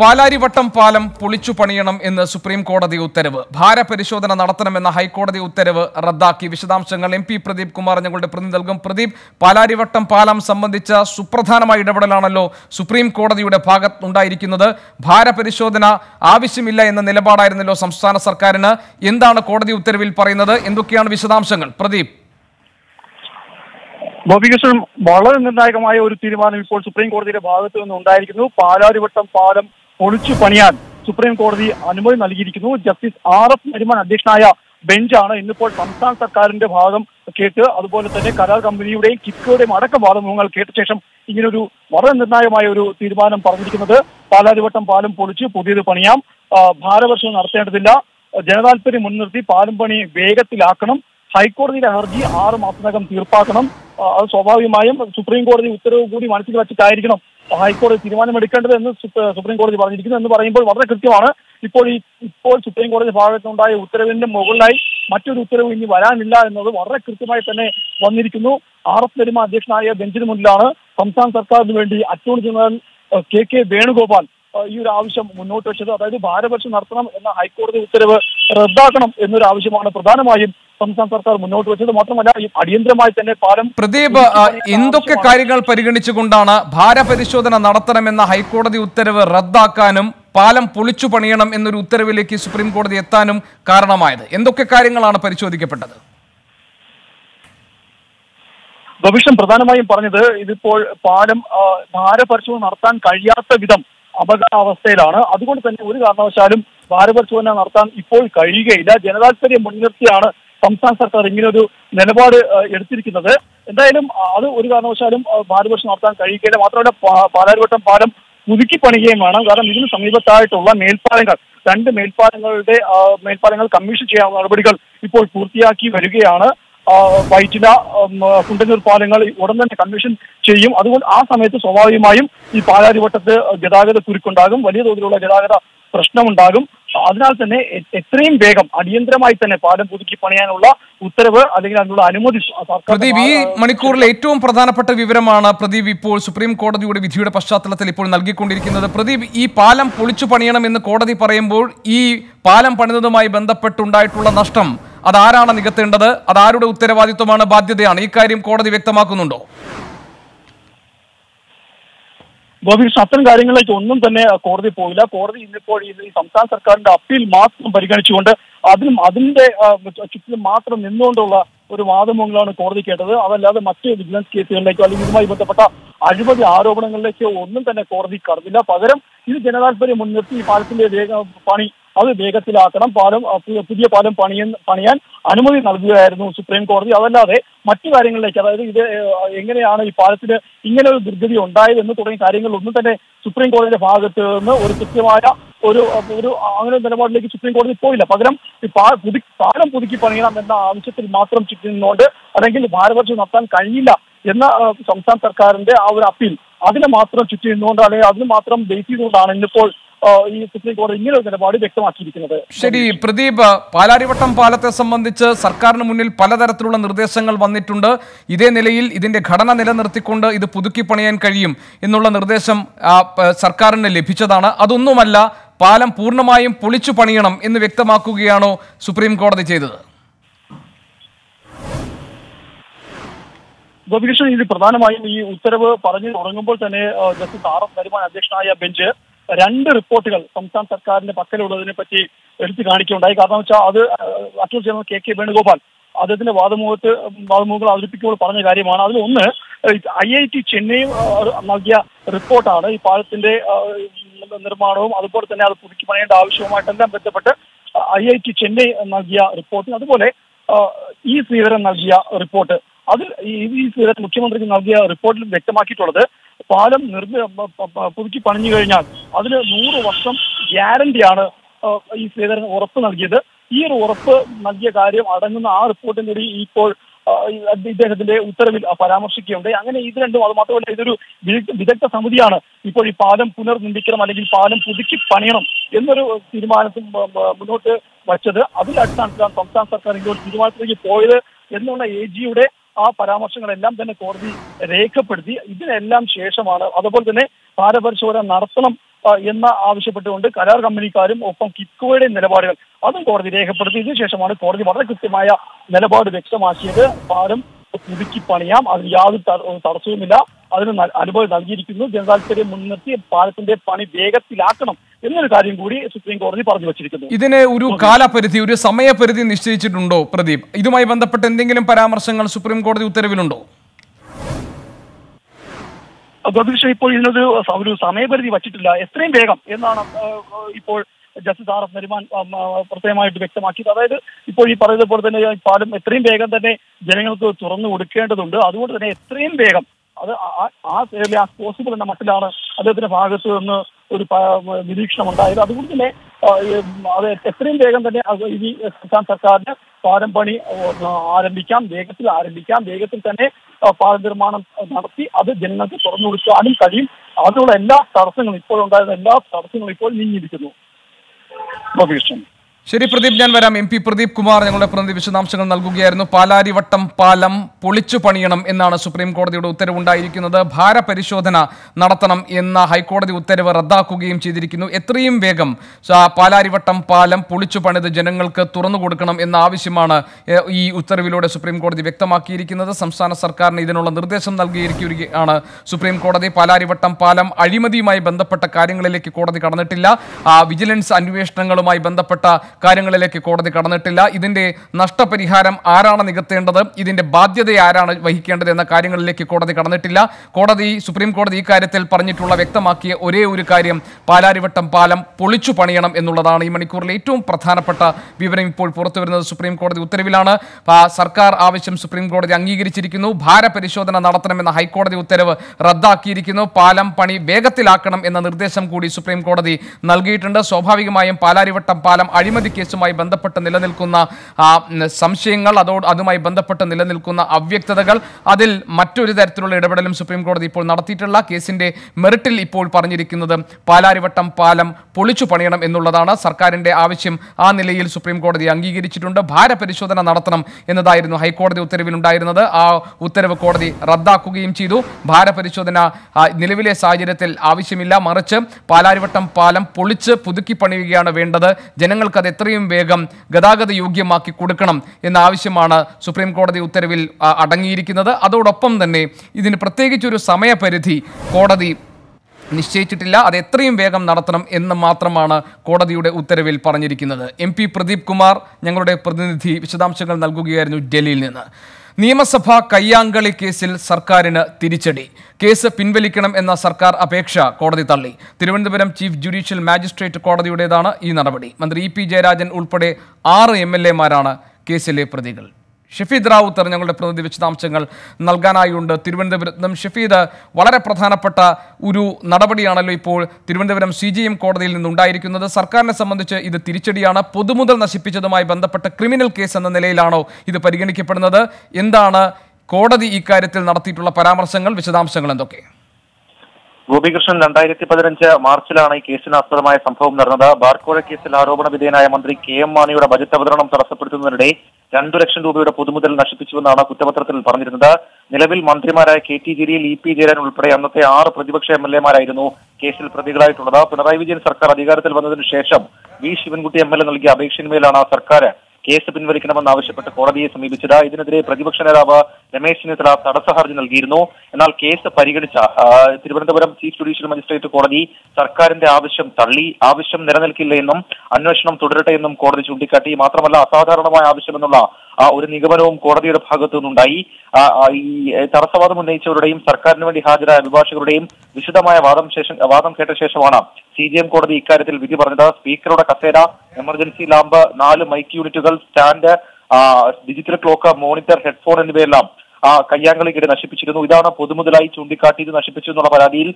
പാലാരിവട്ടം പാലം പൊളിച്ചു പണിയണം എന്ന് സുപ്രീം കോടതി ഉത്തരവ്. ഭാരപരിശോധന നടത്തണമെന്ന ഹൈക്കോടതി ഉത്തരവ് റദ്ദാക്കി. വിശദാംശങ്ങൾ എം പി പ്രദീപ് കുമാർ ഞങ്ങളുടെ പ്രതി നൽകും. പ്രദീപ് പാലാരിവട്ടം പാലം സംബന്ധിച്ച സുപ്രധാനമായ ഇടപെടലാണല്ലോ സുപ്രീം കോടതിയുടെ ഭാഗത്തുണ്ടായിരിക്കുന്നത് ഭാരപരിശോധന ആവശ്യമില്ല എന്ന നിലപാടായിരുന്നല്ലോ സംസ്ഥാന സർക്കാരിന്. എന്താണ് കോടതി ഉത്തരവിൽ പറയുന്നത്? എന്തൊക്കെയാണ് വിശദാംശങ്ങൾ? പ്രദീപ്. ഗോപികൃഷ്ണൻ വളരെ നിർണായകമായ ഒരു തീരുമാനം ഇപ്പോൾ സുപ്രീം കോടതിയുടെ ഭാഗത്തു നിന്ന് ഉണ്ടായിരിക്കുന്നു. പാലാരിവട്ടം പാലം പൊളിച്ചു പണിയാൻ സുപ്രീം കോടതി അനുമതി നൽകിയിരിക്കുന്നു. ജസ്റ്റിസ് ആർ എഫ് നരിമാൻ അധ്യക്ഷനായ ബെഞ്ചാണ് ഇന്നിപ്പോൾ സംസ്ഥാന സർക്കാരിന്റെ ഭാഗം കേട്ട് അതുപോലെ തന്നെ കരാർ കമ്പനിയുടെയും കിഫ്കയുടെയും അടക്കം വാദമുഖങ്ങൾ കേട്ട ശേഷം ഇങ്ങനൊരു വളരെ നിർണായകമായ ഒരു തീരുമാനം പറഞ്ഞിരിക്കുന്നത്. പാലാരിവട്ടം പാലം പൊളിച്ച് പുതിയത് പണിയാം. ഭാരവർഷം നടത്തേണ്ടതില്ല. ജനതാൽപര്യം മുൻനിർത്തി പാലം പണി വേഗത്തിലാക്കണം. ഹൈക്കോടതിയിലെ ഹർജി ആറ് മാസത്തിനകം തീർപ്പാക്കണം. അത് സ്വാഭാവികമായും സുപ്രീം കോടതി ഉത്തരവ് കൂടി മനസ്സിൽ വെച്ചിട്ടായിരിക്കണം ഹൈക്കോടതി തീരുമാനമെടുക്കേണ്ടത് എന്ന് സുപ്ര- കോടതി പറഞ്ഞിരിക്കുന്നു എന്ന് പറയുമ്പോൾ വളരെ കൃത്യമാണ്. ഇപ്പോൾ ഈ ഇപ്പോൾ സുപ്രീം കോടതി ഭാഗത്തുണ്ടായ ഉത്തരവിന്റെ മുകളിലായി മറ്റൊരു ഉത്തരവ് ഇനി വരാനില്ല എന്നത് വളരെ കൃത്യമായി തന്നെ വന്നിരിക്കുന്നു. ആർ എഫ് നരിമ അധ്യക്ഷനായ ബെഞ്ചിന് മുന്നിലാണ് സംസ്ഥാന സർക്കാരിന് വേണ്ടി attorney general K K Venugopal ഈ ഒരു ആവശ്യം മുന്നോട്ട് വെച്ചത് അതായത് ഭാരപക്ഷം നടത്തണം എന്ന ഹൈക്കോടതി ഉത്തരവ് റദ്ദാക്കണം എന്നൊരു ആവശ്യമാണ് പ്രധാനമായും സംസ്ഥാന സർക്കാർ മുന്നോട്ട് വെച്ചത്. മാത്രമല്ല അടിയന്തരമായി തന്നെ പാലം പ്രദീപ് എന്തൊക്കെ കാര്യങ്ങൾ പരിഗണിച്ചുകൊണ്ടാണ് ഭാരപരിശോധന നടത്തണമെന്ന ഹൈക്കോടതി ഉത്തരവ് റദ്ദാക്കാനും പാലം പൊളിച്ചു പണിയണം എന്നൊരു ഉത്തരവിലേക്ക് സുപ്രീം കോടതി എത്താനും കാരണമായത്? എന്തൊക്കെ കാര്യങ്ങളാണ് പരിശോധിക്കപ്പെട്ടത്? ഭവിഷ്യം പ്രധാനമായും പറഞ്ഞത് ഇതിപ്പോൾ പാലം ഭാരപരിശോധന നടത്താൻ കഴിയാത്ത വിധം അപകടാവസ്ഥയിലാണ് അതുകൊണ്ട് തന്നെ ഒരു കാരണവശാലും ഭാരപരിശോധന നടത്താൻ ഇപ്പോൾ കഴിയുകയില്ല. ജനതാൽപര്യം മുൻനിർത്തിയാണ് സംസ്ഥാന സർക്കാർ ഇങ്ങനൊരു നിലപാട് എടുത്തിരിക്കുന്നത്. എന്തായാലും അത് ഒരു കാരണവശാലും ഭാരപരിശോധന നടത്താൻ കഴിയുകയില്ല. മാത്രമല്ല പാലാരിവട്ടം പാലം പുതുക്കി പണിയുകയും വേണം. കാരണം ഇതിന് സമീപത്തായിട്ടുള്ള മേൽപ്പാലങ്ങൾ രണ്ട് മേൽപ്പാലങ്ങളുടെ മേൽപ്പാലങ്ങൾ കമ്മീഷൻ ചെയ്യാനുള്ള നടപടികൾ ഇപ്പോൾ പൂർത്തിയാക്കി വരികയാണ്. വൈറ്റില കുണ്ടന്നൂർ പാലങ്ങൾ ഉടൻ തന്നെ കമ്മീഷൻ ചെയ്യും. അതുകൊണ്ട് ആ സമയത്ത് സ്വാഭാവികമായും ഈ പാലാരിവട്ടത്ത് ഗതാഗത കുരുക്കുണ്ടാകും. വലിയ തോതിലുള്ള ഗതാഗത പ്രശ്നമുണ്ടാകും. അതിനാൽ തന്നെ എത്രയും വേഗം അടിയന്തരമായി തന്നെ പാലം പുതുക്കി പണിയാനുള്ള ഉത്തരവ് അല്ലെങ്കിൽ അതിനുള്ള അനുമതി പ്രദീപ് ഈ മണിക്കൂറിൽ ഏറ്റവും പ്രധാനപ്പെട്ട വിവരമാണ് പ്രദീപ് ഇപ്പോൾ സുപ്രീം കോടതിയുടെ വിധിയുടെ പശ്ചാത്തലത്തിൽ ഇപ്പോൾ നൽകിക്കൊണ്ടിരിക്കുന്നത്. പ്രദീപ് ഈ പാലം പൊളിച്ചു പണിയണം എന്ന് കോടതി പറയുമ്പോൾ ഈ പാലം പണിതതുമായി ബന്ധപ്പെട്ടുണ്ടായിട്ടുള്ള നഷ്ടം അതാരാണ് നികത്തേണ്ടത്? അതാരുടെ ഉത്തരവാദിത്വമാണ്? ബാധ്യതയാണ്. ഈ കാര്യം കോടതി വ്യക്തമാക്കുന്നുണ്ടോ? ഗോപികൃഷ്ണൻ അത്തരം കാര്യങ്ങളിലേക്ക് ഒന്നും തന്നെ കോടതി പോയില്ല. കോടതി ഇന്നിപ്പോൾ ഈ സംസ്ഥാന സർക്കാരിന്റെ അപ്പീൽ മാത്രം പരിഗണിച്ചുകൊണ്ട് അതിനും അതിന്റെ ചുറ്റിലും മാത്രം നിന്നുകൊണ്ടുള്ള ഒരു വാദമുഖങ്ങളാണ് കോടതി കേട്ടത്. അതല്ലാതെ മറ്റ് വിജിലൻസ് കേസുകളിലേക്കോ അല്ലെങ്കിൽ ഇതുമായി ബന്ധപ്പെട്ട അഴിമതി ആരോപണങ്ങളിലേക്കോ ഒന്നും തന്നെ കോടതി കടന്നില്ല. പകരം ഇത് ജനതാൽപര്യം മുൻനിർത്തി ഈ പാലത്തിന്റെ വേഗ പണി അത് വേഗത്തിലാക്കണം. പാലം പുതിയ പാലം പണിയാൻ പണിയാൻ അനുമതി നൽകുകയായിരുന്നു സുപ്രീം കോടതി. അതല്ലാതെ മറ്റു കാര്യങ്ങളിലേക്ക് അതായത് ഇത് എങ്ങനെയാണ് ഈ പാലത്തിന് ഇങ്ങനെ ഒരു ദുർഗതി ഉണ്ടായതെന്ന് തുടങ്ങിയ കാര്യങ്ങളൊന്നും തന്നെ സുപ്രീം കോടതിയുടെ ഭാഗത്ത് നിന്ന് ഒരു കൃത്യമായ ഒരു ഒരു അങ്ങനെ നിലപാടിലേക്ക് സുപ്രീം കോടതി പോയില്ല. പകരം ഈ പാ പുതു പാലം പുതുക്കി പണിയണം എന്ന ആവശ്യത്തിൽ മാത്രം ചുറ്റി നിന്നുകൊണ്ട് അല്ലെങ്കിൽ ഭാരപക്ഷം നടത്താൻ കഴിയില്ല എന്ന സംസ്ഥാന സർക്കാരിന്റെ ആ ഒരു അപ്പീൽ അതിനെ മാത്രം ചുറ്റി നിന്നുകൊണ്ടാണ് അതിന് മാത്രം ബേസ് ചെയ്തുകൊണ്ടാണ് ഇന്നിപ്പോൾ ഈ സുപ്രീം കോടതി ഇങ്ങനെ ഒരു നിലപാട് വ്യക്തമാക്കിയിരിക്കുന്നത്. ശരി പ്രദീപ് പാലാരിവട്ടം പാലത്തെ സംബന്ധിച്ച് സർക്കാരിന് മുന്നിൽ പലതരത്തിലുള്ള നിർദ്ദേശങ്ങൾ വന്നിട്ടുണ്ട്. ഇതേ നിലയിൽ ഇതിന്റെ ഘടന നിലനിർത്തിക്കൊണ്ട് ഇത് പുതുക്കി പണിയാൻ കഴിയും എന്നുള്ള നിർദ്ദേശം സർക്കാരിന് ലഭിച്ചതാണ്. അതൊന്നുമല്ല പാലം പൂർണമായും പൊളിച്ചു പണിയണം എന്ന് വ്യക്തമാക്കുകയാണോ സുപ്രീം കോടതി ചെയ്തത്? ഗോപികൃഷ്ണൻ ഇത് പ്രധാനമായും ഈ ഉത്തരവ് പറഞ്ഞു തുടങ്ങുമ്പോൾ തന്നെ ജസ്റ്റിസ് ആർ എഫ് നരിമാൻ അധ്യക്ഷനായ ബെഞ്ച് രണ്ട് റിപ്പോർട്ടുകൾ സംസ്ഥാന സർക്കാരിന്റെ പക്കലുള്ളതിനെ പറ്റി എടുത്തു കാണിക്കുകയുണ്ടായി. കാരണം വെച്ചാൽ അത് attorney general K K Venugopal അദ്ദേഹത്തിന്റെ വാദമുഖത്ത് വാദമുഖങ്ങൾ അവതരിപ്പിക്കുമ്പോൾ പറഞ്ഞ കാര്യമാണ്. അതിൽ ഒന്ന് ഐ ഐ ടി ചെന്നൈ നൽകിയ റിപ്പോർട്ടാണ്. ഈ പാലത്തിന്റെ നിർമ്മാണവും അതുപോലെ തന്നെ അത് പുതുക്കി പണിയേണ്ട ആവശ്യവുമായിട്ടെല്ലാം ബന്ധപ്പെട്ട് ഐ ഐ ടി ചെന്നൈ നൽകിയ റിപ്പോർട്ട് അതുപോലെ ഈ ശ്രീധരൻ നൽകിയ റിപ്പോർട്ട്. അതിൽ ഈ ശ്രീധരൻ മുഖ്യമന്ത്രിക്ക് നൽകിയ റിപ്പോർട്ടിൽ വ്യക്തമാക്കിയിട്ടുള്ളത് പാലം നിർമ്മി പുതുക്കി പണിഞ്ഞു കഴിഞ്ഞാൽ അതിന് നൂറ് വർഷം ഗ്യാരണ്ടിയാണ് ഈ ശ്രീധരൻ ഉറപ്പ് നൽകിയത്. ഈ ഒരു ഉറപ്പ് നൽകിയ കാര്യം അടങ്ങുന്ന ആ റിപ്പോർട്ടും കൂടി ഇപ്പോൾ ഇദ്ദേഹത്തിന്റെ ഉത്തരവിൽ പരാമർശിക്കുകയുണ്ട് അങ്ങനെ ഇത് രണ്ടും അത് മാത്രമല്ല ഇതൊരു വിദഗ്ധ സമിതിയാണ്. ഇപ്പോൾ ഈ പാലം പുനർനിർമ്മിക്കണം അല്ലെങ്കിൽ പാലം പുതുക്കി പണിയണം എന്നൊരു തീരുമാനത്തിൽ മുന്നോട്ട് വച്ചത്. അതിന്റെ അടിസ്ഥാനത്തിലാണ് സംസ്ഥാന സർക്കാർ ഇങ്ങോട്ട് തീരുമാനത്തിലേക്ക് പോയത്. എന്നുള്ള എ ജിയുടെ ആ പരാമർശങ്ങളെല്ലാം തന്നെ കോടതി രേഖപ്പെടുത്തി. ഇതിനെല്ലാം ശേഷമാണ് അതുപോലെ തന്നെ ഭാരപരിശോധന നടത്തണം എന്ന ആവശ്യപ്പെട്ടുകൊണ്ട് കരാർ കമ്പനിക്കാരും ഒപ്പം കിറ്റ്കോയുടെ നിലപാടുകൾ അതും കോടതി രേഖപ്പെടുത്തിയതിനു ശേഷമാണ് കോടതി വളരെ കൃത്യമായ നിലപാട് വ്യക്തമാക്കിയത്. പാലം പുതുക്കി പണിയാം. അതിന് യാതൊരു തടസ്സവുമില്ല. അതിന് അനുഭവം നൽകിയിരിക്കുന്നു. ജനതാൽപര്യം മുൻനിർത്തി പാലത്തിന്റെ പണി വേഗത്തിലാക്കണം എന്നൊരു കാര്യം കൂടി സുപ്രീം കോടതി പറഞ്ഞു വച്ചിരിക്കുന്നു. ഇതിന് ഒരു കാലപരിധി ഒരു സമയപരിധി നിശ്ചയിച്ചിട്ടുണ്ടോ പ്രദീപ്? ഇതുമായി ബന്ധപ്പെട്ട് എന്തെങ്കിലും പരാമർശങ്ങൾ സുപ്രീം കോടതി ഉത്തരവിലുണ്ടോ? പ്രതീക്ഷ ഇപ്പോൾ ഇതിനൊരു ഒരു സമയപരിധി വച്ചിട്ടില്ല. എത്രയും വേഗം എന്നാണ് ഇപ്പോൾ ജസ്റ്റിസ് ആർ എഫ് നരിമാൻ പ്രത്യേകമായിട്ട് വ്യക്തമാക്കിയത്. അതായത് ഇപ്പോൾ ഈ പറയുന്നത് പോലെ തന്നെ പാലം എത്രയും വേഗം തന്നെ ജനങ്ങൾക്ക് തുറന്നു കൊടുക്കേണ്ടതുണ്ട്. അതുകൊണ്ട് തന്നെ എത്രയും വേഗം അത് ആ- ആ പോസിബിൾ എന്ന മട്ടിലാണ് അദ്ദേഹത്തിന്റെ ഭാഗത്ത് നിന്ന് ഒരു നിരീക്ഷണം ഉണ്ടായത് അതുകൊണ്ട് തന്നെ അത് എത്രയും വേഗം തന്നെ ഇനി സംസ്ഥാന സർക്കാരിന് പാലം പണി ആരംഭിക്കാം വേഗത്തിൽ ആരംഭിക്കാം വേഗത്തിൽ തന്നെ പാല പാലം നിർമ്മാണം നടത്തി അത് ജനങ്ങൾക്ക് തുറന്നു കൊടുക്കാനും കഴിയും. അതിനുള്ള എല്ലാ തടസ്സങ്ങളും ഇപ്പോഴുണ്ടായിരുന്ന എല്ലാ തടസ്സങ്ങളും ഇപ്പോൾ നീങ്ങിയിരിക്കുന്നു. ഗോപികൃഷ്ണൻ ശരി പ്രദീപ് ഞാൻ വരാം. എം പി പ്രദീപ് കുമാർ ഞങ്ങളുടെ പ്രതിനിധി വിശദാംശങ്ങൾ നൽകുകയായിരുന്നു. പാലാരിവട്ടം പാലം പൊളിച്ചു പണിയണം എന്നാണ് സുപ്രീം കോടതിയുടെ ഉത്തരവുണ്ടായിരിക്കുന്നത്. ഭാരപരിശോധന നടത്തണം എന്ന ഹൈക്കോടതി ഉത്തരവ് റദ്ദാക്കുകയും ചെയ്തിരിക്കുന്നു. എത്രയും വേഗം പാലാരിവട്ടം പാലം പൊളിച്ചു പണിത് ജനങ്ങൾക്ക് തുറന്നു കൊടുക്കണം എന്ന ആവശ്യമാണ് ഈ ഉത്തരവിലൂടെ സുപ്രീം കോടതി വ്യക്തമാക്കിയിരിക്കുന്നത്. സംസ്ഥാന സർക്കാരിന് ഇതിനുള്ള നിർദ്ദേശം നൽകിയിരിക്കുകയാണ് സുപ്രീം കോടതി. പാലാരിവട്ടം പാലം അഴിമതിയുമായി ബന്ധപ്പെട്ട കാര്യങ്ങളിലേക്ക് കോടതി കടന്നിട്ടില്ല. വിജിലൻസ് അന്വേഷണങ്ങളുമായി ബന്ധപ്പെട്ട കാര്യങ്ങളിലേക്ക് കോടതി കടന്നിട്ടില്ല. ഇതിന്റെ നഷ്ടപരിഹാരം ആരാണ് നികത്തേണ്ടത്? ഇതിന്റെ ബാധ്യത ആരാണ് വഹിക്കേണ്ടത് എന്ന കാര്യങ്ങളിലേക്ക് കോടതി കടന്നിട്ടില്ല. കോടതി സുപ്രീം കോടതി ഈ കാര്യത്തിൽ പറഞ്ഞിട്ടുള്ള വ്യക്തമാക്കിയ ഒരേ ഒരു കാര്യം പാലാരിവട്ടം പാലം പൊളിച്ചു പണിയണം എന്നുള്ളതാണ് ഈ മണിക്കൂറിൽ ഏറ്റവും പ്രധാനപ്പെട്ട വിവരം ഇപ്പോൾ പുറത്തു വരുന്നത് സുപ്രീം കോടതി ഉത്തരവിലാണ്. സർക്കാർ ആവശ്യം സുപ്രീം കോടതി അംഗീകരിച്ചിരിക്കുന്നു. ഭാരപരിശോധന നടത്തണമെന്ന ഹൈക്കോടതി ഉത്തരവ് റദ്ദാക്കിയിരിക്കുന്നു. പാലം പണി വേഗത്തിലാക്കണം എന്ന നിർദ്ദേശം കൂടി സുപ്രീം കോടതി നൽകിയിട്ടുണ്ട്. സ്വാഭാവികമായും പാലാരിവട്ടം പാലം അഴിമതി കേസുമായി ബന്ധപ്പെട്ട് നിലനിൽക്കുന്ന സംശയങ്ങൾ അതോട് അതുമായി ബന്ധപ്പെട്ട് നിലനിൽക്കുന്ന അവ്യക്തതകൾ അതിൽ മറ്റൊരു തരത്തിലുള്ള ഇടപെടലും സുപ്രീം കോടതി ഇപ്പോൾ നടത്തിയിട്ടുള്ള കേസിന്റെ മെറിറ്റിൽ ഇപ്പോൾ പറഞ്ഞിരിക്കുന്നത് പാലാരിവട്ടം പാലം പൊളിച്ചു പണിയണം എന്നുള്ളതാണ്. സർക്കാരിന്റെ ആവശ്യം ആ നിലയിൽ സുപ്രീം കോടതി അംഗീകരിച്ചിട്ടുണ്ട്. ഭാരപരിശോധന നടത്തണം എന്നതായിരുന്നു ഹൈക്കോടതി ഉത്തരവിലുണ്ടായിരുന്നത്. ആ ഉത്തരവ് കോടതി റദ്ദാക്കുകയും ചെയ്തു. ഭാരപരിശോധന നിലവിലെ സാഹചര്യത്തിൽ ആവശ്യമില്ല. മറിച്ച് പാലാരിവട്ടം പാലം പൊളിച്ച് പുതുക്കി പണിയുകയാണ് വേണ്ടത്. ജനങ്ങൾക്ക് അത് എത്രയും വേഗം ഗതാഗത യോഗ്യമാക്കി കൊടുക്കണം എന്ന ആവശ്യമാണ് സുപ്രീം കോടതി ഉത്തരവിൽ അടങ്ങിയിരിക്കുന്നത്. അതോടൊപ്പം തന്നെ ഇതിന് പ്രത്യേകിച്ചൊരു സമയപരിധി കോടതി നിശ്ചയിച്ചിട്ടില്ല. അത് എത്രയും വേഗം നടത്തണം എന്ന് മാത്രമാണ് കോടതിയുടെ ഉത്തരവിൽ പറഞ്ഞിരിക്കുന്നത്. എം പി പ്രദീപ് കുമാർ ഞങ്ങളുടെ പ്രതിനിധി വിശദാംശങ്ങൾ നൽകുകയായിരുന്നു ഡൽഹിയിൽ നിന്ന്. നിയമസഭാ കയ്യാങ്കളി കേസിൽ സർക്കാരിന് തിരിച്ചടി. കേസ് പിൻവലിക്കണം എന്ന സർക്കാർ അപേക്ഷ കോടതി തള്ളി. തിരുവനന്തപുരം ചീഫ് ജുഡീഷ്യൽ മാജിസ്ട്രേറ്റ് കോടതിയുടേതാണ് ഈ നടപടി. മന്ത്രി ഇ പി ജയരാജൻ ഉൾപ്പെടെ ആറ് എം കേസിലെ പ്രതികൾ. ഷഫീദ് റാവുത്തർ ഞങ്ങളുടെ പ്രതിനിധി വിശദാംശങ്ങൾ നൽകാനായുണ്ട്. തിരുവനന്തപുരത്ത് നിന്നും ഷഫീദ് വളരെ പ്രധാനപ്പെട്ട ഒരു നടപടിയാണല്ലോ ഇപ്പോൾ തിരുവനന്തപുരം സി ജി എം കോടതിയിൽ നിന്നുണ്ടായിരിക്കുന്നത്. സർക്കാരിനെ സംബന്ധിച്ച് ഇത് തിരിച്ചടിയാണ്. പൊതുമുതൽ നശിപ്പിച്ചതുമായി ബന്ധപ്പെട്ട ക്രിമിനൽ കേസ് എന്ന നിലയിലാണോ ഇത് പരിഗണിക്കപ്പെടുന്നത്? എന്താണ് കോടതി ഇക്കാര്യത്തിൽ നടത്തിയിട്ടുള്ള പരാമർശങ്ങൾ? വിശദാംശങ്ങൾ എന്തൊക്കെ? ഗോപികൃഷ്ണൻ രണ്ടായിരത്തി പതിനഞ്ച് മാർച്ചിലാണ് ഈ കേസിന് ആസ്പദമായ സംഭവം നടന്നത്. ബാർക്കോഴ കേസിൽ ആരോപണ വിധേയനായ മന്ത്രി കെ എം മാണിയുടെ ബജറ്റ് അവതരണം തടസ്സപ്പെടുത്തുന്നതിനിടെ രണ്ടു ലക്ഷം രൂപയുടെ പൊതുമുതൽ നശിപ്പിച്ചുവെന്നാണ് കുറ്റപത്രത്തിൽ പറഞ്ഞിരുന്നത്. നിലവിൽ മന്ത്രിമാരായ K T Jaleel E P Jayarajan ഉൾപ്പെടെ അന്നത്തെ ആറ് പ്രതിപക്ഷ എം എൽ എമാരായിരുന്നു കേസിൽ പ്രതികളായിട്ടുള്ളത്. പിണറായി വിജയൻ സർക്കാർ അധികാരത്തിൽ വന്നതിനു ശേഷം V Sivankutty M L A നൽകിയ അപേക്ഷയിന്മേലാണ് സർക്കാർ കേസ് പിൻവലിക്കണമെന്ന് ആവശ്യപ്പെട്ട് കോടതിയെ സമീപിച്ചത്. ഇതിനെതിരെ പ്രതിപക്ഷ നേതാവ് രമേശ് ചെന്നിത്തല തടസ്സ ഹർജി നൽകിയിരുന്നു. എന്നാൽ കേസ് പരിഗണിച്ച തിരുവനന്തപുരം ചീഫ് ജുഡീഷ്യൽ മജിസ്ട്രേറ്റ് കോടതി സർക്കാരിന്റെ ആവശ്യം തള്ളി ആവശ്യം നിലനിൽക്കില്ല എന്നും അന്വേഷണം തുടരട്ടെ എന്നും കോടതി ചൂണ്ടിക്കാട്ടി മാത്രമല്ല അസാധാരണമായ ആവശ്യമെന്നുള്ള ഒരു നിഗമനവും കോടതിയുടെ ഭാഗത്തു നിന്നുണ്ടായി ആ, ആ, ഈ തടസ്സവാദം ഉന്നയിച്ചവരുടെയും സർക്കാരിന് വേണ്ടി ഹാജരായ അഭിഭാഷകരുടെയും വിശദമായ വാദം ശേഷം വാദം കേട്ട ശേഷമാണ് സി ജി എം കോടതി ഇക്കാര്യത്തിൽ വിധി പറഞ്ഞത്. സ്പീക്കറുടെ കസേര എമർജൻസി ലാമ്പ് നാല് മൈക്ക് യൂണിറ്റുകൾ stand digital clock monitor headphone എന്നിവയെല്ലാം ആ കയ്യാങ്കളിക്കിടെ നശിപ്പിച്ചിരുന്നു. ഇതാണ് പൊതുമുതലായി ചൂണ്ടിക്കാട്ടി ഇത് നശിപ്പിച്ചു എന്നുള്ള പരാതിയിൽ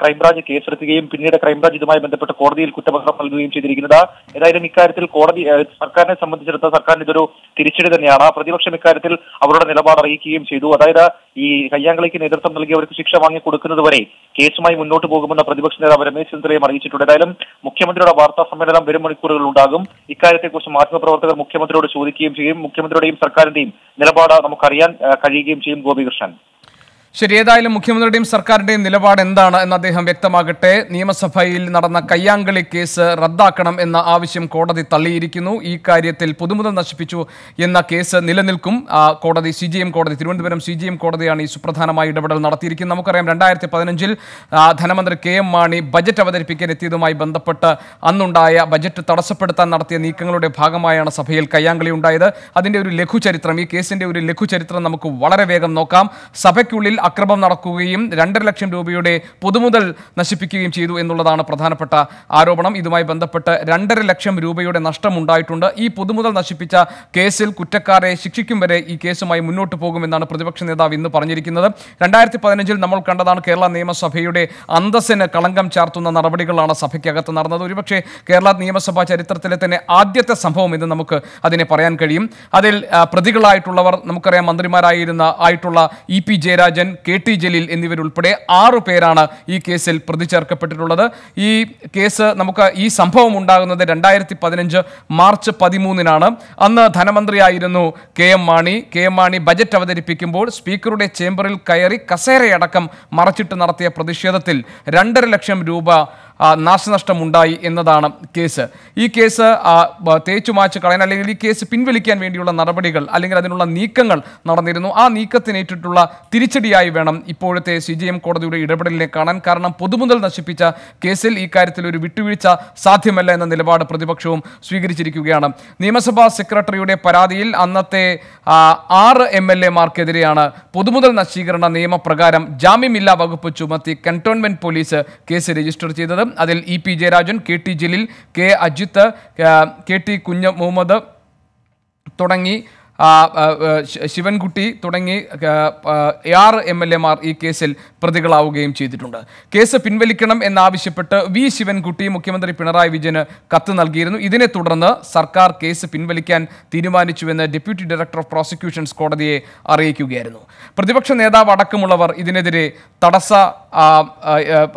ക്രൈംബ്രാഞ്ച് കേസെടുക്കുകയും പിന്നീട് ക്രൈംബ്രാഞ്ച് ഇതുമായി ബന്ധപ്പെട്ട് കോടതിയിൽ കുറ്റപത്രം നൽകുകയും ചെയ്തിരിക്കുന്നത്. ഏതായാലും ഇക്കാര്യത്തിൽ കോടതി സർക്കാരിനെ സംബന്ധിച്ചിടത്തോളം സർക്കാരിന് ഇതൊരു തിരിച്ചടി തന്നെയാണ്. പ്രതിപക്ഷം ഇക്കാര്യത്തിൽ അവരുടെ നിലപാട് അറിയിക്കുകയും ചെയ്തു. അതായത് ഈ കയ്യാങ്കളിക്ക് നേതൃത്വം നൽകിയവർക്ക് ശിക്ഷ വാങ്ങി കൊടുക്കുന്നത് വരെ കേസുമായി മുന്നോട്ട് പോകുമെന്ന് പ്രതിപക്ഷ നേതാവ് രമേശ് ചെന്നിത്തലയും അറിയിച്ചിട്ടുണ്ട്. ഏതായാലും മുഖ്യമന്ത്രിയുടെ വാർത്താ സമ്മേളനം വരും മണിക്കൂറുകൾ ഉണ്ടാകും. ഇക്കാര്യത്തെക്കുറിച്ച് മാധ്യമപ്രവർത്തകർ മുഖ്യമന്ത്രിയോട് ചോദിക്കുകയും ചെയ്യും. മുഖ്യമന്ത്രിയുടെയും സർക്കാരിന്റെയും നിലപാട് നമുക്കറിയാൻ ആ, കഴിയുകയും ചെയ്യും ഗോപികൃഷ്ണൻ ശരി ഏതായാലും മുഖ്യമന്ത്രിയുടെയും സർക്കാരിന്റെയും നിലപാട് എന്താണ് എന്ന് അദ്ദേഹം വ്യക്തമാകട്ടെ. നിയമസഭയിൽ നടന്ന കയ്യാങ്കളി കേസ് റദ്ദാക്കണം എന്ന ആവശ്യം കോടതി തള്ളിയിരിക്കുന്നു. ഈ കാര്യത്തിൽ പുതുമുതൽ നശിപ്പിച്ചു എന്ന കേസ് നിലനിൽക്കും. കോടതി സി ജി എം കോടതി തിരുവനന്തപുരം സി ജി എം കോടതിയാണ് ഈ സുപ്രധാനമായ ഇടപെടൽ നടത്തിയിരിക്കുന്നത്. നമുക്കറിയാം രണ്ടായിരത്തി പതിനഞ്ചിൽ ധനമന്ത്രി കെ എം മാണി ബജറ്റ് അവതരിപ്പിക്കാൻ എത്തിയതുമായി ബന്ധപ്പെട്ട് അന്നുണ്ടായ ബജറ്റ് തടസ്സപ്പെടുത്താൻ നടത്തിയ നീക്കങ്ങളുടെ ഭാഗമായാണ് സഭയിൽ കയ്യാങ്കളി ഉണ്ടായത്. അതിന്റെ ഒരു ലഘുചരിത്രം ഈ കേസിന്റെ ഒരു ലഘുചരിത്രം നമുക്ക് വളരെ വേഗം നോക്കാം. സഭയ്ക്കുള്ളിൽ അക്രമം നടക്കുകയും രണ്ടര ലക്ഷം രൂപയുടെ പൊതുമുതൽ നശിപ്പിക്കുകയും ചെയ്തു എന്നുള്ളതാണ് പ്രധാനപ്പെട്ട ആരോപണം. ഇതുമായി ബന്ധപ്പെട്ട് രണ്ടര ലക്ഷം രൂപയുടെ നഷ്ടം ഉണ്ടായിട്ടുണ്ട് ഈ പൊതുമുതൽ നശിപ്പിച്ച കേസിൽ കുറ്റക്കാരെ ശിക്ഷിക്കും വരെ ഈ കേസുമായി മുന്നോട്ട് പോകുമെന്നാണ് പ്രതിപക്ഷ നേതാവ് ഇന്ന് പറഞ്ഞിരിക്കുന്നത്. രണ്ടായിരത്തി പതിനഞ്ചിൽ നമ്മൾ കണ്ടതാണ് കേരള നിയമസഭയുടെ അന്തസ്സിന് കളങ്കം ചാർത്തുന്ന നടപടികളാണ് സഭയ്ക്കകത്ത് നടന്നത്. ഒരുപക്ഷെ കേരള നിയമസഭാ ചരിത്രത്തിലെ തന്നെ ആദ്യത്തെ സംഭവം എന്ന് നമുക്ക് അതിനെ പറയാൻ കഴിയും. അതിൽ പ്രതികളായിട്ടുള്ളവർ നമുക്കറിയാം മന്ത്രിമാരായിരുന്ന ആയിട്ടുള്ള E P Jayarajan K T Jaleel എന്നിവരുൾപ്പെടെ ആറു പേരാണ് ഈ കേസിൽ പ്രതി ചേർക്കപ്പെട്ടിട്ടുള്ളത്. ഈ കേസ് നമുക്ക് ഈ സംഭവം ഉണ്ടാകുന്നത് രണ്ടായിരത്തി പതിനഞ്ച് മാർച്ച് പതിമൂന്നിനാണ്. അന്ന് ധനമന്ത്രിയായിരുന്നു K M Mani. K M Mani budget അവതരിപ്പിക്കുമ്പോൾ സ്പീക്കറുടെ ചേംബറിൽ കയറി കസേരയടക്കം മറച്ചിട്ട് നടത്തിയ പ്രതിഷേധത്തിൽ രണ്ടര ലക്ഷം രൂപ നാശനഷ്ടമുണ്ടായി എന്നതാണ് കേസ്. ഈ കേസ് തേച്ചു മാച്ച് കളയാൻ അല്ലെങ്കിൽ ഈ കേസ് പിൻവലിക്കാൻ വേണ്ടിയുള്ള നടപടികൾ അല്ലെങ്കിൽ അതിനുള്ള നീക്കങ്ങൾ നടന്നിരുന്നു. ആ നീക്കത്തിനേറ്റിട്ടുള്ള തിരിച്ചടിയായി വേണം ഇപ്പോഴത്തെ സി ജി എം കോടതിയുടെ ഇടപെടലിനെ കാണാൻ. കാരണം പൊതുമുതൽ നശിപ്പിച്ച കേസിൽ ഈ കാര്യത്തിൽ ഒരു വിട്ടുവീഴ്ച സാധ്യമല്ല എന്ന നിലപാട് പ്രതിപക്ഷവും സ്വീകരിച്ചിരിക്കുകയാണ്. നിയമസഭാ സെക്രട്ടറിയുടെ പരാതിയിൽ അന്നത്തെ ആറ് എം എൽ എമാർക്കെതിരെയാണ് പൊതുമുതൽ നശീകരണ നിയമപ്രകാരം ജാമ്യമില്ലാ വകുപ്പ് ചുമത്തി കന്റോൺമെന്റ് പോലീസ് കേസ് രജിസ്റ്റർ ചെയ്തത്. അതിൽ E P Jayarajan K T Jaleel K Ajith K T Kunju Muhammad തുടങ്ങി ശിവൻകുട്ടി തുടങ്ങി ആറ് എം എൽ എമാർ ഈ കേസിൽ പ്രതികളാവുകയും ചെയ്തിട്ടുണ്ട്. കേസ് പിൻവലിക്കണം എന്നാവശ്യപ്പെട്ട് വി ശിവൻകുട്ടി മുഖ്യമന്ത്രി പിണറായി വിജയന് കത്ത് നൽകിയിരുന്നു. ഇതിനെ തുടർന്ന് സർക്കാർ കേസ് പിൻവലിക്കാൻ തീരുമാനിച്ചുവെന്ന് ഡെപ്യൂട്ടി ഡയറക്ടർ ഓഫ് പ്രോസിക്യൂഷൻസ് കോടതിയെ അറിയിക്കുകയായിരുന്നു. പ്രതിപക്ഷ നേതാവ് അടക്കമുള്ളവർ ഇതിനെതിരെ തടസ്സ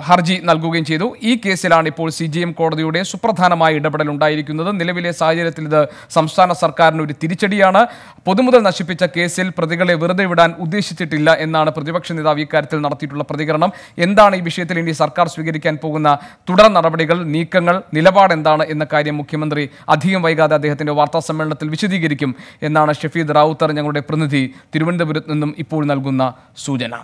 ഹർജി നൽകുകയും ചെയ്തു. ഈ കേസിലാണ് ഇപ്പോൾ സി ജി എം കോടതിയുടെ സുപ്രധാനമായ ഇടപെടൽ ഉണ്ടായിരിക്കുന്നത്. നിലവിലെ സാഹചര്യത്തിൽ ഇത് സംസ്ഥാന സർക്കാരിന് ഒരു തിരിച്ചടിയാണ്. പൊതുമുതൽ നശിപ്പിച്ച കേസിൽ പ്രതികളെ വെറുതെ വിടാൻ ഉദ്ദേശിച്ചിട്ടില്ല എന്നാണ് പ്രതിപക്ഷ നേതാവ് ഇക്കാര്യത്തിൽ നടത്തിയിട്ടുള്ള പ്രതികരണം. എന്താണ് ഈ വിഷയത്തിൽ ഇനി സർക്കാർ സ്വീകരിക്കാൻ പോകുന്ന തുടർ നടപടികൾ നീക്കങ്ങൾ നിലപാട് എന്താണ് എന്ന കാര്യം മുഖ്യമന്ത്രി അധികം വൈകാതെ അദ്ദേഹത്തിന്റെ വാർത്താ സമ്മേളനത്തിൽ വിശദീകരിക്കും എന്നാണ് ഷഫീദ് റാവുത്തർ ഞങ്ങളുടെ പ്രതിനിധി. തിരുവനന്തപുരത്ത് നിന്നും ഇപ്പോൾ നൽകുന്ന സൂചന.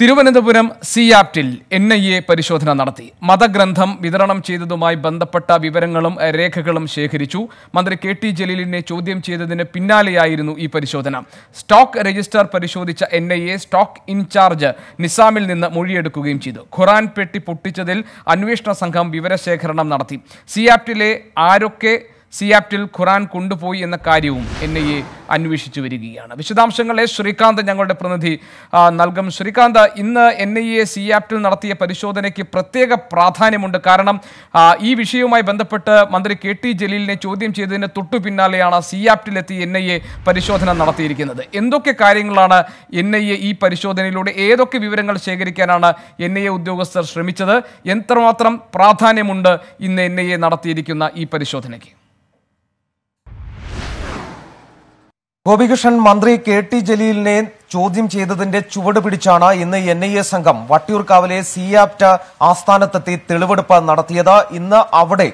തിരുവനന്തപുരം സി ആപ്റ്റിൽ എൻ ഐ എ പരിശോധന നടത്തി. മതഗ്രന്ഥം വിതരണം ചെയ്തതുമായി ബന്ധപ്പെട്ട വിവരങ്ങളും രേഖകളും ശേഖരിച്ചു. മന്ത്രി കെ ടി ജലീലിനെ ചോദ്യം ചെയ്തതിന് പിന്നാലെയായിരുന്നു ഈ പരിശോധന. സ്റ്റോക്ക് രജിസ്റ്റർ പരിശോധിച്ച N I A stock in charge നിസാമിൽ നിന്ന് മൊഴിയെടുക്കുകയും ചെയ്തു. ഖുറാൻ പെട്ടി പൊട്ടിച്ചതിൽ അന്വേഷണ സംഘം വിവരശേഖരണം നടത്തി. സി ആപ്റ്റിലെ ആരൊക്കെ സിയാപ്റ്റിൽ ഖുറാൻ കൊണ്ടുപോയി എന്ന കാര്യവും എൻ ഐ എ അന്വേഷിച്ചു വരികയാണ്. വിശദാംശങ്ങളെ ശ്രീകാന്ത് ഞങ്ങളുടെ പ്രതിനിധി നൽകും. ശ്രീകാന്ത് ഇന്ന് എൻ ഐ എ സിയാപ്റ്റിൽ നടത്തിയ പരിശോധനയ്ക്ക് പ്രത്യേക പ്രാധാന്യമുണ്ട്. കാരണം ഈ വിഷയവുമായി ബന്ധപ്പെട്ട് മന്ത്രി കെ ടി ജലീലിനെ ചോദ്യം ചെയ്തതിന് തൊട്ടു പിന്നാലെയാണ് സിയാപ്റ്റിലെത്തി എൻ ഐ എ പരിശോധന നടത്തിയിരിക്കുന്നത്. എന്തൊക്കെ കാര്യങ്ങളാണ് എൻ ഐ എ ഈ പരിശോധനയിലൂടെ ഏതൊക്കെ വിവരങ്ങൾ ശേഖരിക്കാനാണ് എൻ ഐ എ ഉദ്യോഗസ്ഥർ ശ്രമിച്ചത്? എത്രമാത്രം പ്രാധാന്യമുണ്ട് ഇന്ന് എൻ ഐ എ നടത്തിയിരിക്കുന്ന ഈ പരിശോധനയ്ക്ക്? ഗോപികൃഷ്ണൻ മന്ത്രി കെ ടി ജലീലിനെ ചോദ്യം ചെയ്തതിന്റെ ചുവട് പിടിച്ചാണ് ഇന്ന് എൻ ഐ എ സംഘം വട്ടിയൂർക്കാവിലെ സിയാപ്റ്റ ആസ്ഥാനത്തെത്തി തെളിവെടുപ്പ് നടത്തിയത്. ഇന്ന് അവിടെ